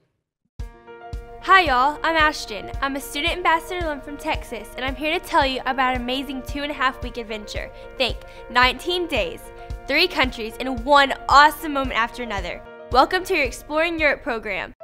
Hi, y'all. I'm Ashton. I'm a student ambassador alum from Texas, and I'm here to tell you about an amazing two and a half week adventure. Think 19 days, three countries, and one awesome moment after another. Welcome to your Exploring Europe program.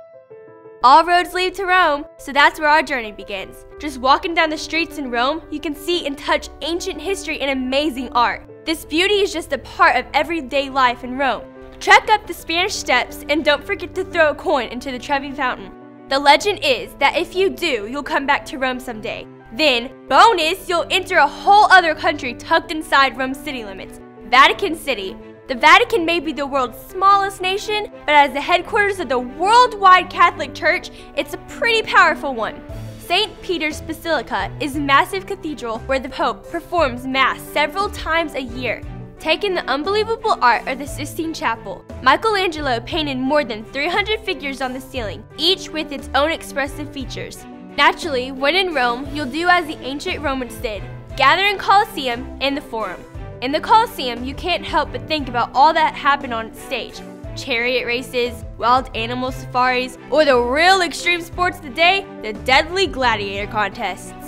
All roads lead to Rome, so that's where our journey begins. Just walking down the streets in Rome, you can see and touch ancient history and amazing art. This beauty is just a part of everyday life in Rome. Trek up the Spanish steps and don't forget to throw a coin into the Trevi Fountain. The legend is that if you do, you'll come back to Rome someday. Then, bonus, you'll enter a whole other country tucked inside Rome's city limits Vatican City. The Vatican may be the world's smallest nation, but as the headquarters of the worldwide Catholic Church, it's a pretty powerful one. St. Peter's Basilica is a massive cathedral where the Pope performs Mass several times a year. Taking the unbelievable art of the Sistine Chapel, Michelangelo painted more than 300 figures on the ceiling, each with its own expressive features. Naturally, when in Rome, you'll do as the ancient Romans did gather in Colosseum and the Forum. In the Colosseum, you can't help but think about all that happened on stage chariot races, wild animal safaris, or the real extreme sports of the day, the deadly gladiator contests.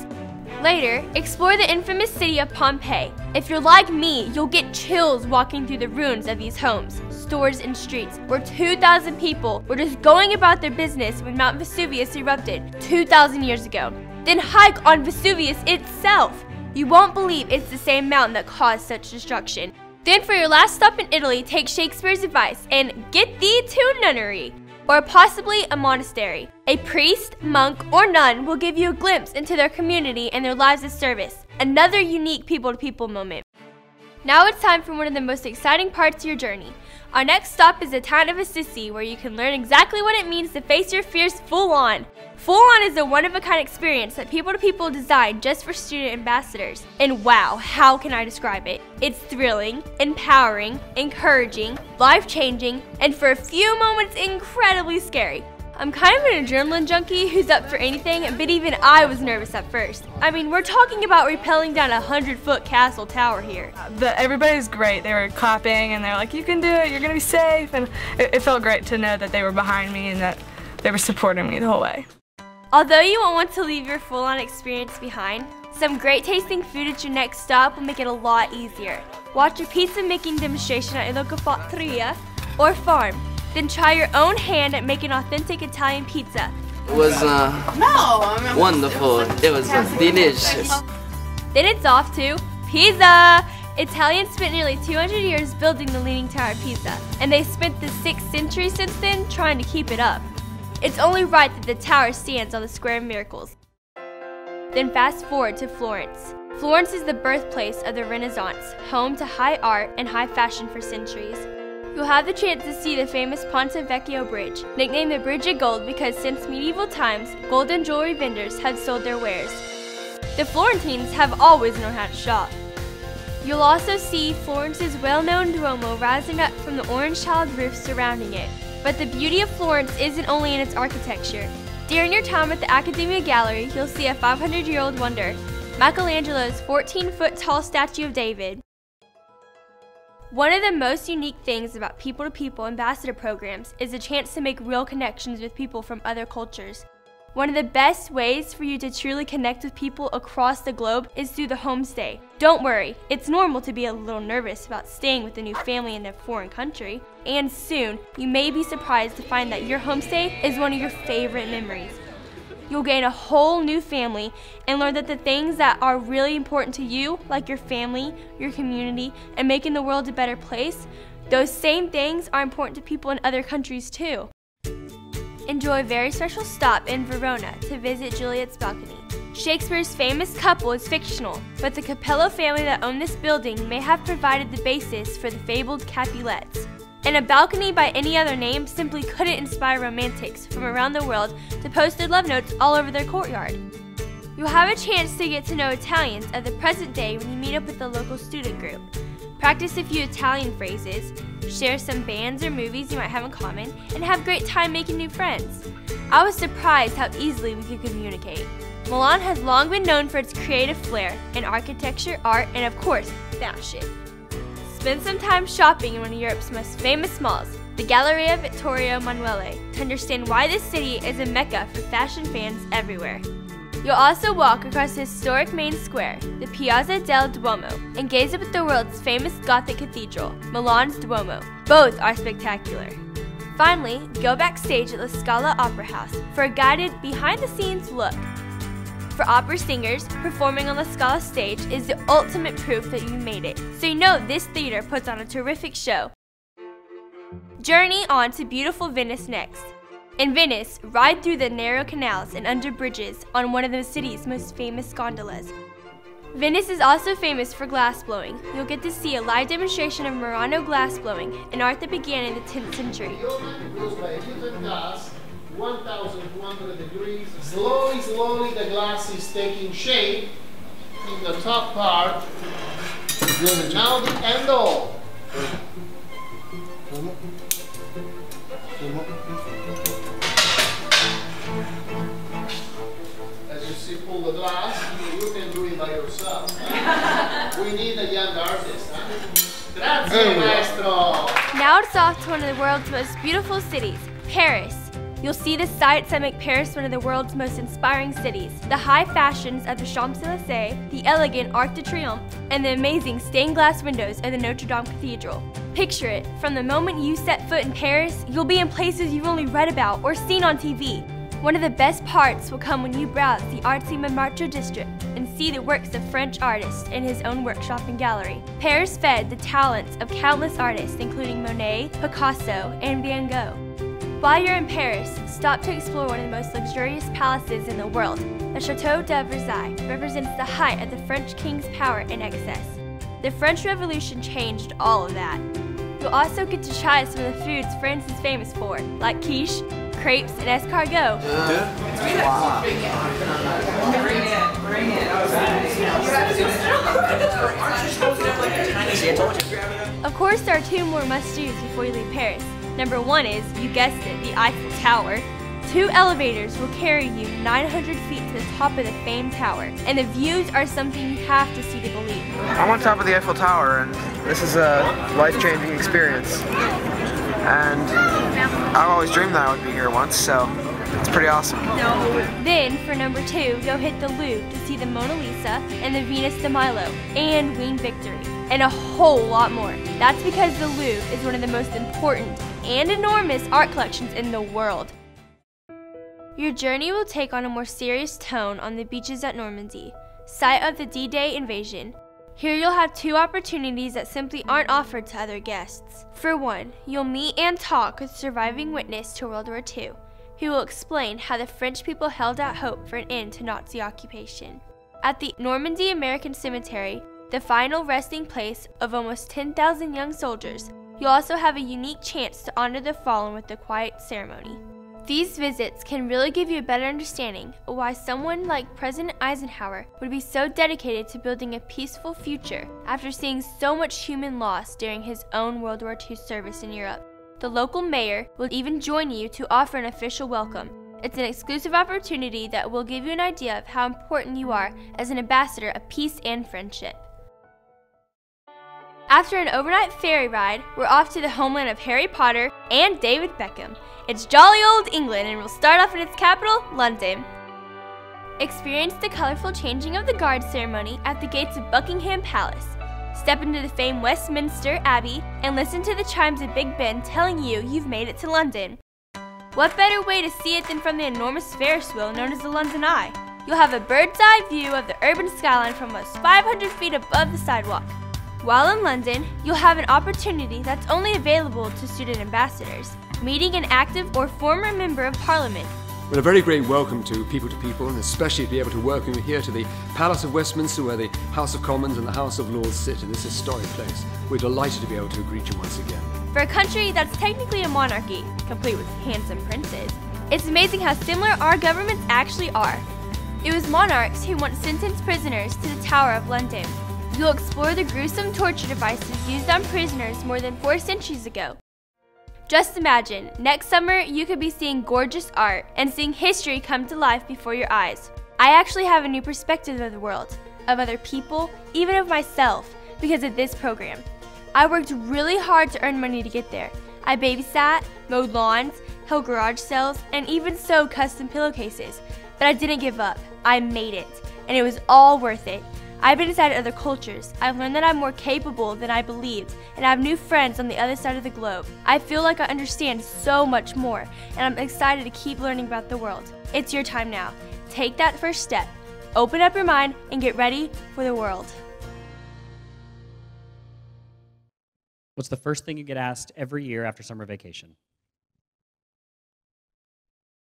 Later, explore the infamous city of Pompeii. If you're like me, you'll get chills walking through the ruins of these homes, stores, and streets where 2,000 people were just going about their business when Mount Vesuvius erupted 2,000 years ago. Then hike on Vesuvius itself. You won't believe it's the same mountain that caused such destruction. Then for your last stop in Italy, take Shakespeare's advice and get thee to nunnery. Or possibly a monastery. A priest, monk, or nun will give you a glimpse into their community and their lives of service. Another unique people to people moment. Now it's time for one of the most exciting parts of your journey. Our next stop is the town of Assisi, where you can learn exactly what it means to face your fears full on. Full On is a one of a kind experience that People to People designed just for student ambassadors. And wow, how can I describe it? It's thrilling, empowering, encouraging, life changing, and for a few moments, incredibly scary. I'm kind of an adrenaline junkie who's up for anything, but even I was nervous at first. I mean, we're talking about rappelling down a 100 foot castle tower here. The, everybody's great. They were clapping and they're like, you can do it, you're gonna be safe. And it, it felt great to know that they were behind me and that they were supporting me the whole way. Although you won't want to leave your full-on experience behind, some great tasting food at your next stop will make it a lot easier. Watch a pizza making demonstration at a local fattoria or farm, then try your own hand at making authentic Italian pizza. It was uh, wonderful. It was uh, delicious. Then it's off to Pisa! Italians spent nearly 200 years building the Leaning Tower of Pisa, and they spent the 6th century since then trying to keep it up. It's only right that the tower stands on the Square of Miracles. Then fast forward to Florence. Florence is the birthplace of the Renaissance, home to high art and high fashion for centuries. You'll have the chance to see the famous Ponte Vecchio Bridge, nicknamed the Bridge of Gold because since medieval times, gold and jewelry vendors have sold their wares. The Florentines have always known how to shop. You'll also see Florence's well-known Duomo rising up from the orange-tiled roof surrounding it. But the beauty of Florence isn't only in its architecture. During your time at the Accademia Gallery, you'll see a 500-year-old wonder, Michelangelo's 14-foot tall statue of David. One of the most unique things about People to People ambassador programs is the chance to make real connections with people from other cultures. One of the best ways for you to truly connect with people across the globe is through the homestay. Don't worry, it's normal to be a little nervous about staying with a new family in a foreign country. And soon, you may be surprised to find that your homestay is one of your favorite memories. You'll gain a whole new family and learn that the things that are really important to you, like your family, your community, and making the world a better place, those same things are important to people in other countries too enjoy a very special stop in Verona to visit Juliet's balcony. Shakespeare's famous couple is fictional, but the Cappello family that owned this building may have provided the basis for the fabled Capulets. And a balcony by any other name simply couldn't inspire romantics from around the world to post their love notes all over their courtyard. You'll have a chance to get to know Italians of the present day when you meet up with the local student group. Practice a few Italian phrases, share some bands or movies you might have in common, and have great time making new friends. I was surprised how easily we could communicate. Milan has long been known for its creative flair in architecture, art, and of course, fashion. Spend some time shopping in one of Europe's most famous malls, the Galleria Vittorio Emanuele, to understand why this city is a mecca for fashion fans everywhere. You'll also walk across the historic main square, the Piazza del Duomo, and gaze up at the world's famous Gothic cathedral, Milan's Duomo. Both are spectacular. Finally, go backstage at La Scala Opera House for a guided behind the scenes look. For opera singers, performing on the Scala stage is the ultimate proof that you made it, so you know this theater puts on a terrific show. Journey on to beautiful Venice next. In Venice, ride through the narrow canals and under bridges on one of the city's most famous gondolas. Venice is also famous for glass blowing. You'll get to see a live demonstration of Murano glass blowing, an art that began in the 10th century. 1200 degrees. Slowly, slowly the glass is taking shape in the top part. Now the handle. As you see pull the glass, you can do it by yourself. we need a young artist. Huh? Grazie, maestro. Now it's off to one of the world's most beautiful cities, Paris. You'll see the sights that make Paris one of the world's most inspiring cities. The high fashions of the Champs-Élysées, the elegant Arc de Triomphe, and the amazing stained glass windows of the Notre Dame Cathedral. Picture it, from the moment you set foot in Paris, you'll be in places you've only read about or seen on TV. One of the best parts will come when you browse the artsy Montmartre district and see the works of French artists in his own workshop and gallery. Paris fed the talents of countless artists including Monet, Picasso, and Van Gogh. While you're in Paris, stop to explore one of the most luxurious palaces in the world. The Chateau de Versailles represents the height of the French king's power and excess. The French Revolution changed all of that. You'll also get to try some of the foods France is famous for, like quiche, crepes, and escargot. Of course, there are two more must-dos before you leave Paris. Number one is, you guessed it, the Eiffel Tower. Two elevators will carry you 900 feet to the top of the famed tower, and the views are something you have to see to believe. I'm on top of the Eiffel Tower, and this is a life-changing experience. And I've always dreamed that I would be here once, so it's pretty awesome. Then, for number two, go hit the Louvre to see the Mona Lisa and the Venus de Milo and Winged Victory, and a whole lot more. That's because the Louvre is one of the most important and enormous art collections in the world. Your journey will take on a more serious tone on the beaches at Normandy, site of the D Day invasion. Here you'll have two opportunities that simply aren't offered to other guests. For one, you'll meet and talk with a surviving witness to World War II, who will explain how the French people held out hope for an end to Nazi occupation. At the Normandy American Cemetery, the final resting place of almost 10,000 young soldiers, you'll also have a unique chance to honor the fallen with a quiet ceremony. These visits can really give you a better understanding of why someone like President Eisenhower would be so dedicated to building a peaceful future after seeing so much human loss during his own World War II service in Europe. The local mayor will even join you to offer an official welcome. It's an exclusive opportunity that will give you an idea of how important you are as an ambassador of peace and friendship. After an overnight ferry ride, we're off to the homeland of Harry Potter and David Beckham. It's jolly old England, and we'll start off in its capital, London. Experience the colorful changing of the guard ceremony at the gates of Buckingham Palace. Step into the famed Westminster Abbey and listen to the chimes of Big Ben telling you you've made it to London. What better way to see it than from the enormous Ferris wheel known as the London Eye? You'll have a bird's eye view of the urban skyline from almost 500 feet above the sidewalk. While in London, you'll have an opportunity that's only available to student ambassadors, meeting an active or former member of parliament. Well, a very great welcome to People to People, and especially to be able to welcome you here to the Palace of Westminster, where the House of Commons and the House of Lords sit in this historic place. We're delighted to be able to greet you once again. For a country that's technically a monarchy, complete with handsome princes, it's amazing how similar our governments actually are. It was monarchs who once sentenced prisoners to the Tower of London. You'll explore the gruesome torture devices used on prisoners more than four centuries ago. Just imagine, next summer you could be seeing gorgeous art and seeing history come to life before your eyes. I actually have a new perspective of the world, of other people, even of myself, because of this program. I worked really hard to earn money to get there. I babysat, mowed lawns, held garage sales, and even sewed custom pillowcases. But I didn't give up. I made it, and it was all worth it. I've been inside other cultures. I've learned that I'm more capable than I believed, and I have new friends on the other side of the globe. I feel like I understand so much more, and I'm excited to keep learning about the world. It's your time now. Take that first step. Open up your mind and get ready for the world. What's the first thing you get asked every year after summer vacation?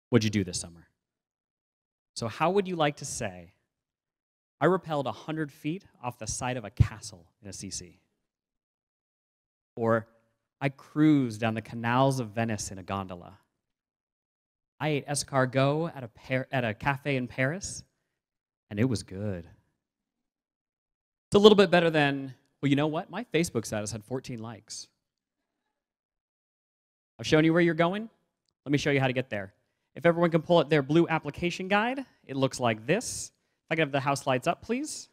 What'd you do this summer? So, how would you like to say, I repelled 100 feet off the side of a castle in Assisi? Or, I cruised down the canals of Venice in a gondola? I ate escargot at a, at a cafe in Paris, and it was good. It's a little bit better than, well, you know what? My Facebook status had 14 likes. I've shown you where you're going. Let me show you how to get there. If everyone can pull up their blue application guide, it looks like this. I could have the house lights up, please.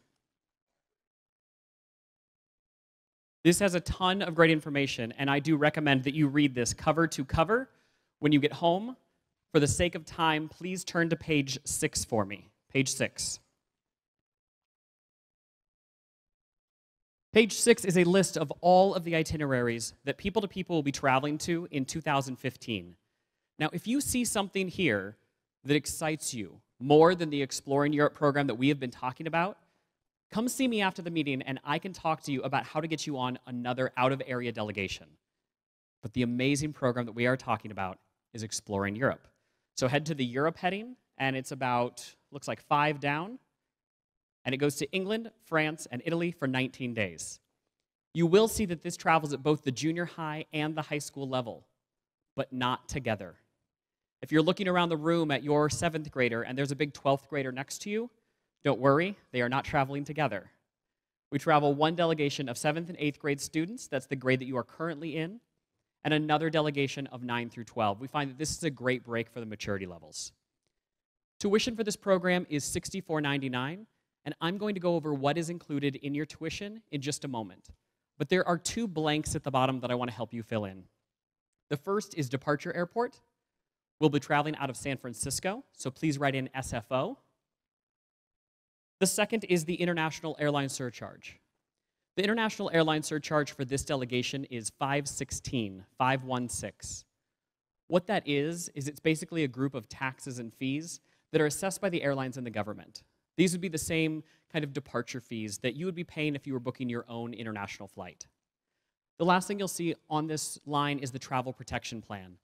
This has a ton of great information, and I do recommend that you read this cover to cover when you get home. For the sake of time, please turn to page six for me. Page six. Page six is a list of all of the itineraries that People to People will be traveling to in 2015. Now, if you see something here that excites you more than the Exploring Europe program that we have been talking about, come see me after the meeting and I can talk to you about how to get you on another out of area delegation. But the amazing program that we are talking about is exploring Europe. So head to the Europe heading, and it's about, looks like five down, and it goes to England, France, and Italy for 19 days. You will see that this travels at both the junior high and the high school level, but not together. If you're looking around the room at your seventh grader and there's a big 12th grader next to you, don't worry, they are not traveling together. We travel one delegation of seventh and eighth grade students, that's the grade that you are currently in, and another delegation of 9 through 12. We find that this is a great break for the maturity levels. Tuition for this program is $64.99, and I'm going to go over what is included in your tuition in just a moment. But there are two blanks at the bottom that I want to help you fill in. The first is departure airport. We'll be traveling out of San Francisco, so please write in SFO. The second is the international airline surcharge. The international airline surcharge for this delegation is 516, 516. What that is, is it's basically a group of taxes and fees that are assessed by the airlines and the government. These would be the same kind of departure fees that you would be paying if you were booking your own international flight. The last thing you'll see on this line is the travel protection plan.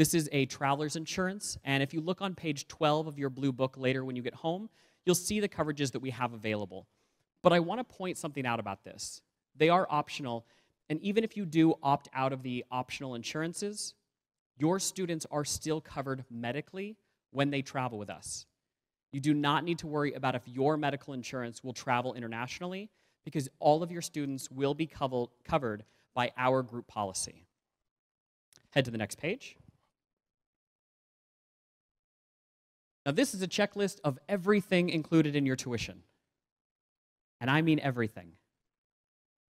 This is a traveler's insurance, and if you look on page 12 of your blue book later when you get home, you'll see the coverages that we have available. But I want to point something out about this. They are optional, and even if you do opt out of the optional insurances, your students are still covered medically when they travel with us. You do not need to worry about if your medical insurance will travel internationally because all of your students will be covered by our group policy. Head to the next page. Now, this is a checklist of everything included in your tuition. And I mean everything.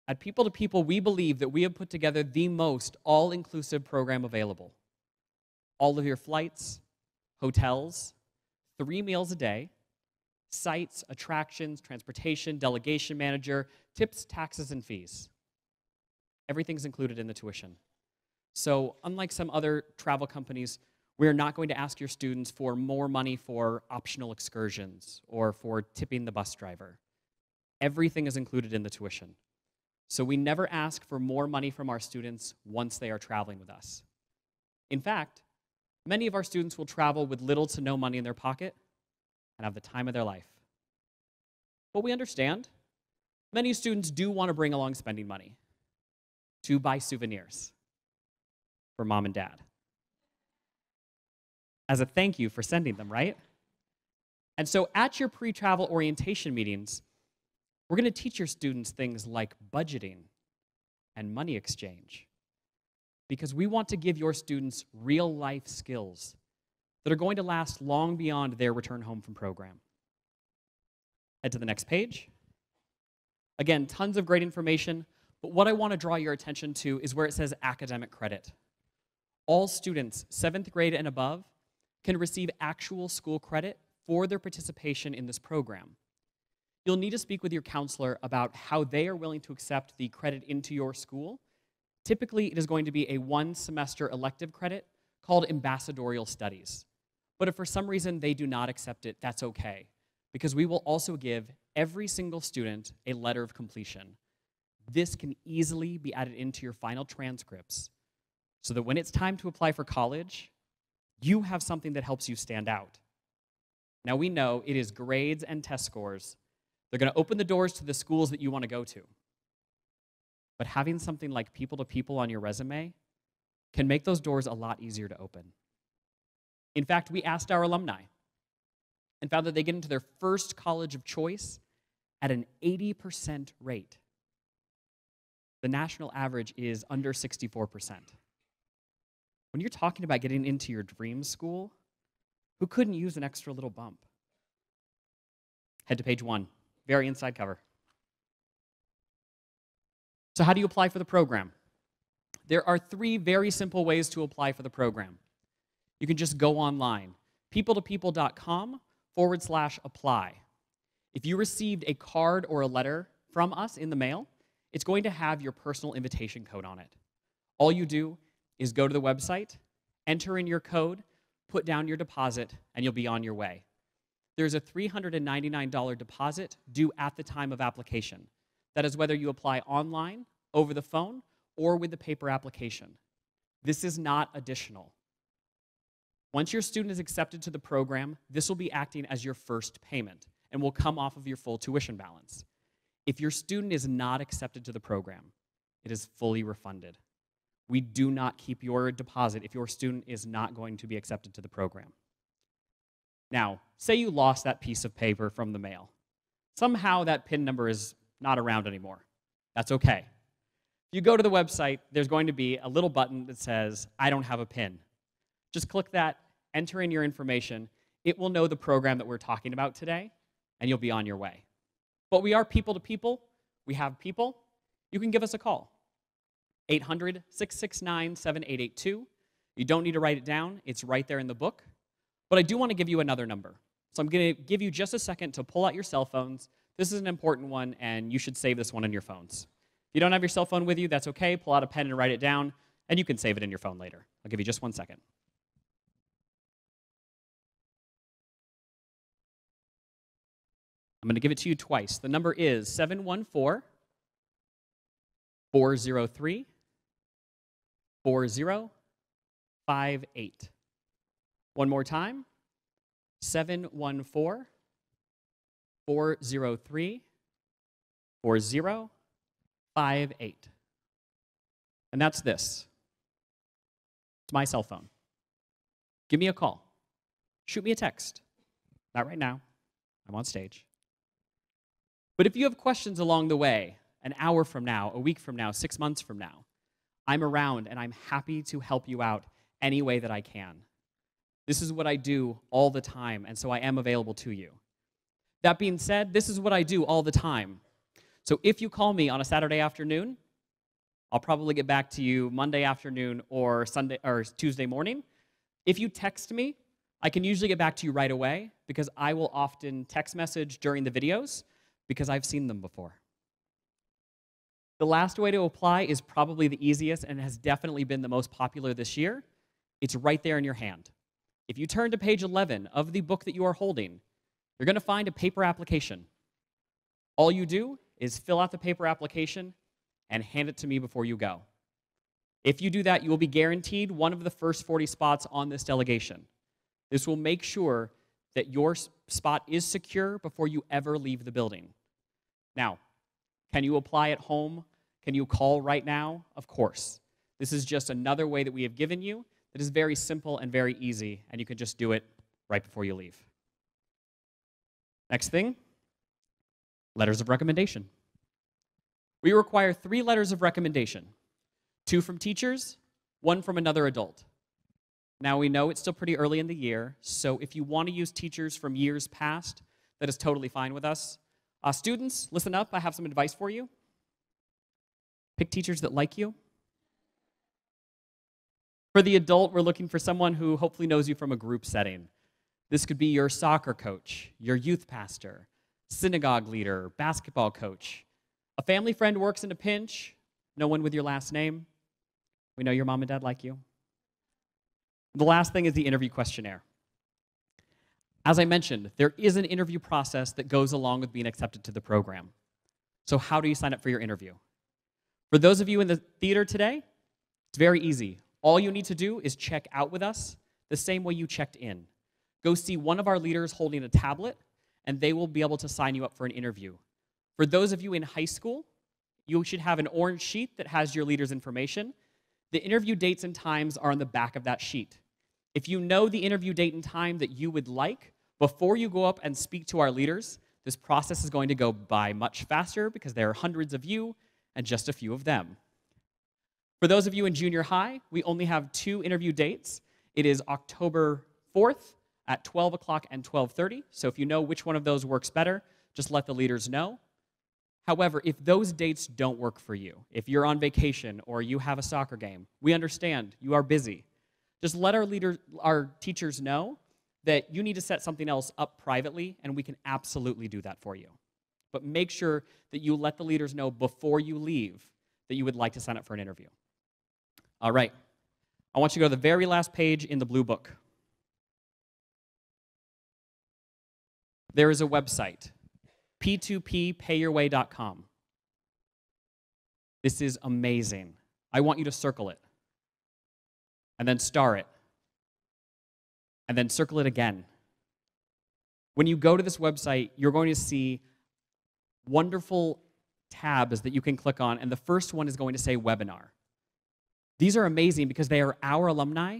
At People to People, we believe that we have put together the most all inclusive program available. All of your flights, hotels, three meals a day, sites, attractions, transportation, delegation manager, tips, taxes, and fees. Everything's included in the tuition. So, unlike some other travel companies, we're not going to ask your students for more money for optional excursions or for tipping the bus driver. Everything is included in the tuition. So we never ask for more money from our students once they are traveling with us. In fact, many of our students will travel with little to no money in their pocket and have the time of their life. But we understand many students do want to bring along spending money to buy souvenirs for mom and dad as a thank you for sending them, right? And so at your pre travel orientation meetings, we're going to teach your students things like budgeting and money exchange because we want to give your students real life skills that are going to last long beyond their return home from program. Head to the next page. Again, tons of great information, but what I want to draw your attention to is where it says academic credit. All students, seventh grade and above, can receive actual school credit for their participation in this program. You'll need to speak with your counselor about how they are willing to accept the credit into your school. Typically, it is going to be a one semester elective credit called ambassadorial studies. But if for some reason they do not accept it, that's okay, because we will also give every single student a letter of completion. This can easily be added into your final transcripts so that when it's time to apply for college, you have something that helps you stand out. Now we know it is grades and test scores. They're going to open the doors to the schools that you want to go to. But having something like people to people on your resume can make those doors a lot easier to open. In fact, we asked our alumni and found that they get into their first college of choice at an 80% rate. The national average is under 64%. When you're talking about getting into your dream school, who couldn't use an extra little bump? Head to page one, very inside cover. So, how do you apply for the program? There are three very simple ways to apply for the program. You can just go online, peopletopeople.com forward slash apply. If you received a card or a letter from us in the mail, it's going to have your personal invitation code on it. All you do is go to the website, enter in your code, put down your deposit, and you'll be on your way. There's a $399 deposit due at the time of application. That is whether you apply online, over the phone, or with the paper application. This is not additional. Once your student is accepted to the program, this will be acting as your first payment and will come off of your full tuition balance. If your student is not accepted to the program, it is fully refunded. We do not keep your deposit if your student is not going to be accepted to the program. Now, say you lost that piece of paper from the mail. Somehow that PIN number is not around anymore. That's okay. If you go to the website, there's going to be a little button that says, I don't have a PIN. Just click that, enter in your information. It will know the program that we're talking about today, and you'll be on your way. But we are people to people. We have people. You can give us a call. 800 669 7882. You don't need to write it down, it's right there in the book. But I do want to give you another number. So I'm going to give you just a second to pull out your cell phones. This is an important one, and you should save this one in your phones. If you don't have your cell phone with you, that's okay. Pull out a pen and write it down, and you can save it in your phone later. I'll give you just one second. I'm going to give it to you twice. The number is 714 403 4058. One more time 714 403 4058. And that's this it's my cell phone. Give me a call. Shoot me a text. Not right now, I'm on stage. But if you have questions along the way, an hour from now, a week from now, six months from now, I'm around and I'm happy to help you out any way that I can. This is what I do all the time, and so I am available to you. That being said, this is what I do all the time. So if you call me on a Saturday afternoon, I'll probably get back to you Monday afternoon or Sunday or Tuesday morning. If you text me, I can usually get back to you right away because I will often text message during the videos because I've seen them before. The last way to apply is probably the easiest and has definitely been the most popular this year. It's right there in your hand. If you turn to page 11 of the book that you are holding, you're going to find a paper application. All you do is fill out the paper application and hand it to me before you go. If you do that, you will be guaranteed one of the first 40 spots on this delegation. This will make sure that your spot is secure before you ever leave the building. Now, can you apply at home? Can you call right now? Of course. This is just another way that we have given you that is very simple and very easy, and you can just do it right before you leave. Next thing letters of recommendation. We require three letters of recommendation two from teachers, one from another adult. Now, we know it's still pretty early in the year, so if you want to use teachers from years past, that is totally fine with us. Uh, students, listen up. I have some advice for you. Pick teachers that like you. For the adult, we're looking for someone who hopefully knows you from a group setting. This could be your soccer coach, your youth pastor, synagogue leader, basketball coach. A family friend works in a pinch, no one with your last name. We know your mom and dad like you. The last thing is the interview questionnaire. As I mentioned, there is an interview process that goes along with being accepted to the program. So, how do you sign up for your interview? For those of you in the theater today, it's very easy. All you need to do is check out with us the same way you checked in. Go see one of our leaders holding a tablet, and they will be able to sign you up for an interview. For those of you in high school, you should have an orange sheet that has your leader's information. The interview dates and times are on the back of that sheet. If you know the interview date and time that you would like, before you go up and speak to our leaders, this process is going to go by much faster because there are hundreds of you and just a few of them. For those of you in junior high, we only have two interview dates. It is October 4th at 12 o'clock and 12.30. So if you know which one of those works better, just let the leaders know. However, if those dates don't work for you, if you're on vacation or you have a soccer game, we understand you are busy. Just let our leaders, our teachers know that you need to set something else up privately, and we can absolutely do that for you. But make sure that you let the leaders know before you leave that you would like to sign up for an interview. All right. I want you to go to the very last page in the blue book. There is a website, p2ppayyourway.com. This is amazing. I want you to circle it and then star it and then circle it again. When you go to this website, you're going to see wonderful tabs that you can click on, and the first one is going to say webinar. These are amazing because they are our alumni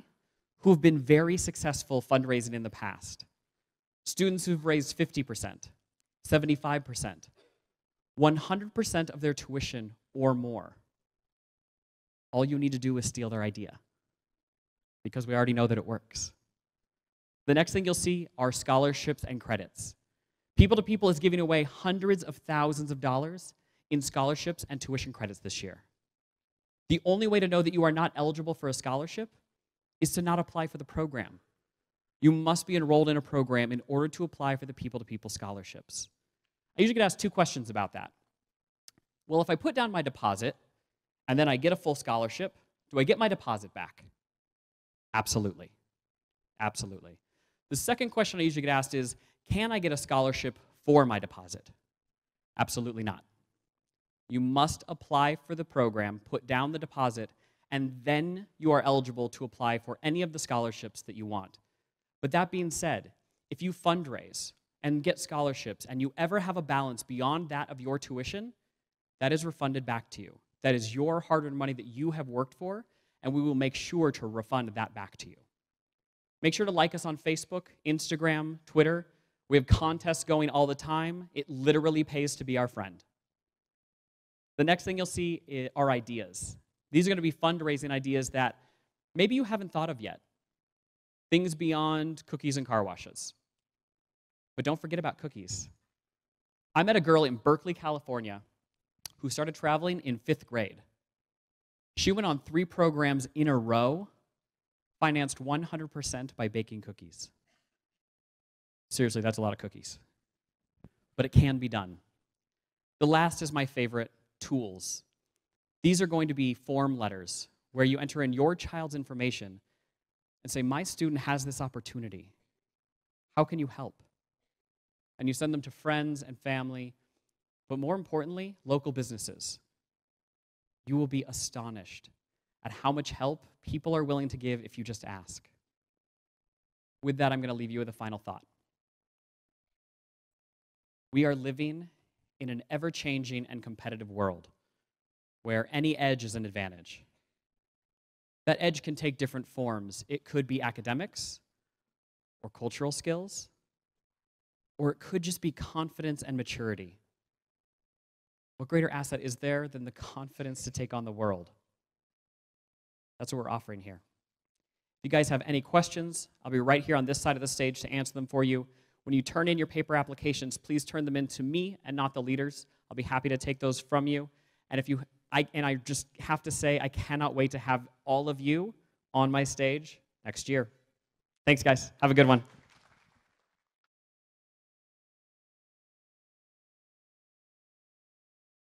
who have been very successful fundraising in the past. Students who've raised 50%, 75%, 100% of their tuition or more. All you need to do is steal their idea because we already know that it works. The next thing you'll see are scholarships and credits. People to People is giving away hundreds of thousands of dollars in scholarships and tuition credits this year. The only way to know that you are not eligible for a scholarship is to not apply for the program. You must be enrolled in a program in order to apply for the People to People scholarships. I usually get asked two questions about that. Well, if I put down my deposit and then I get a full scholarship, do I get my deposit back? Absolutely. Absolutely. The second question I usually get asked is Can I get a scholarship for my deposit? Absolutely not. You must apply for the program, put down the deposit, and then you are eligible to apply for any of the scholarships that you want. But that being said, if you fundraise and get scholarships and you ever have a balance beyond that of your tuition, that is refunded back to you. That is your hard earned money that you have worked for, and we will make sure to refund that back to you. Make sure to like us on Facebook, Instagram, Twitter. We have contests going all the time. It literally pays to be our friend. The next thing you'll see are ideas. These are going to be fundraising ideas that maybe you haven't thought of yet. Things beyond cookies and car washes. But don't forget about cookies. I met a girl in Berkeley, California, who started traveling in fifth grade. She went on three programs in a row, financed 100% by baking cookies. Seriously, that's a lot of cookies. But it can be done. The last is my favorite tools. These are going to be form letters where you enter in your child's information and say, My student has this opportunity. How can you help? And you send them to friends and family, but more importantly, local businesses. You will be astonished at how much help people are willing to give if you just ask. With that, I'm going to leave you with a final thought. We are living in an ever changing and competitive world where any edge is an advantage. That edge can take different forms. It could be academics or cultural skills, or it could just be confidence and maturity. What greater asset is there than the confidence to take on the world? That's what we're offering here. If you guys have any questions, I'll be right here on this side of the stage to answer them for you. When you turn in your paper applications, please turn them in to me and not the leaders. I'll be happy to take those from you. And if you I and I just have to say I cannot wait to have all of you on my stage next year. Thanks guys. Have a good one.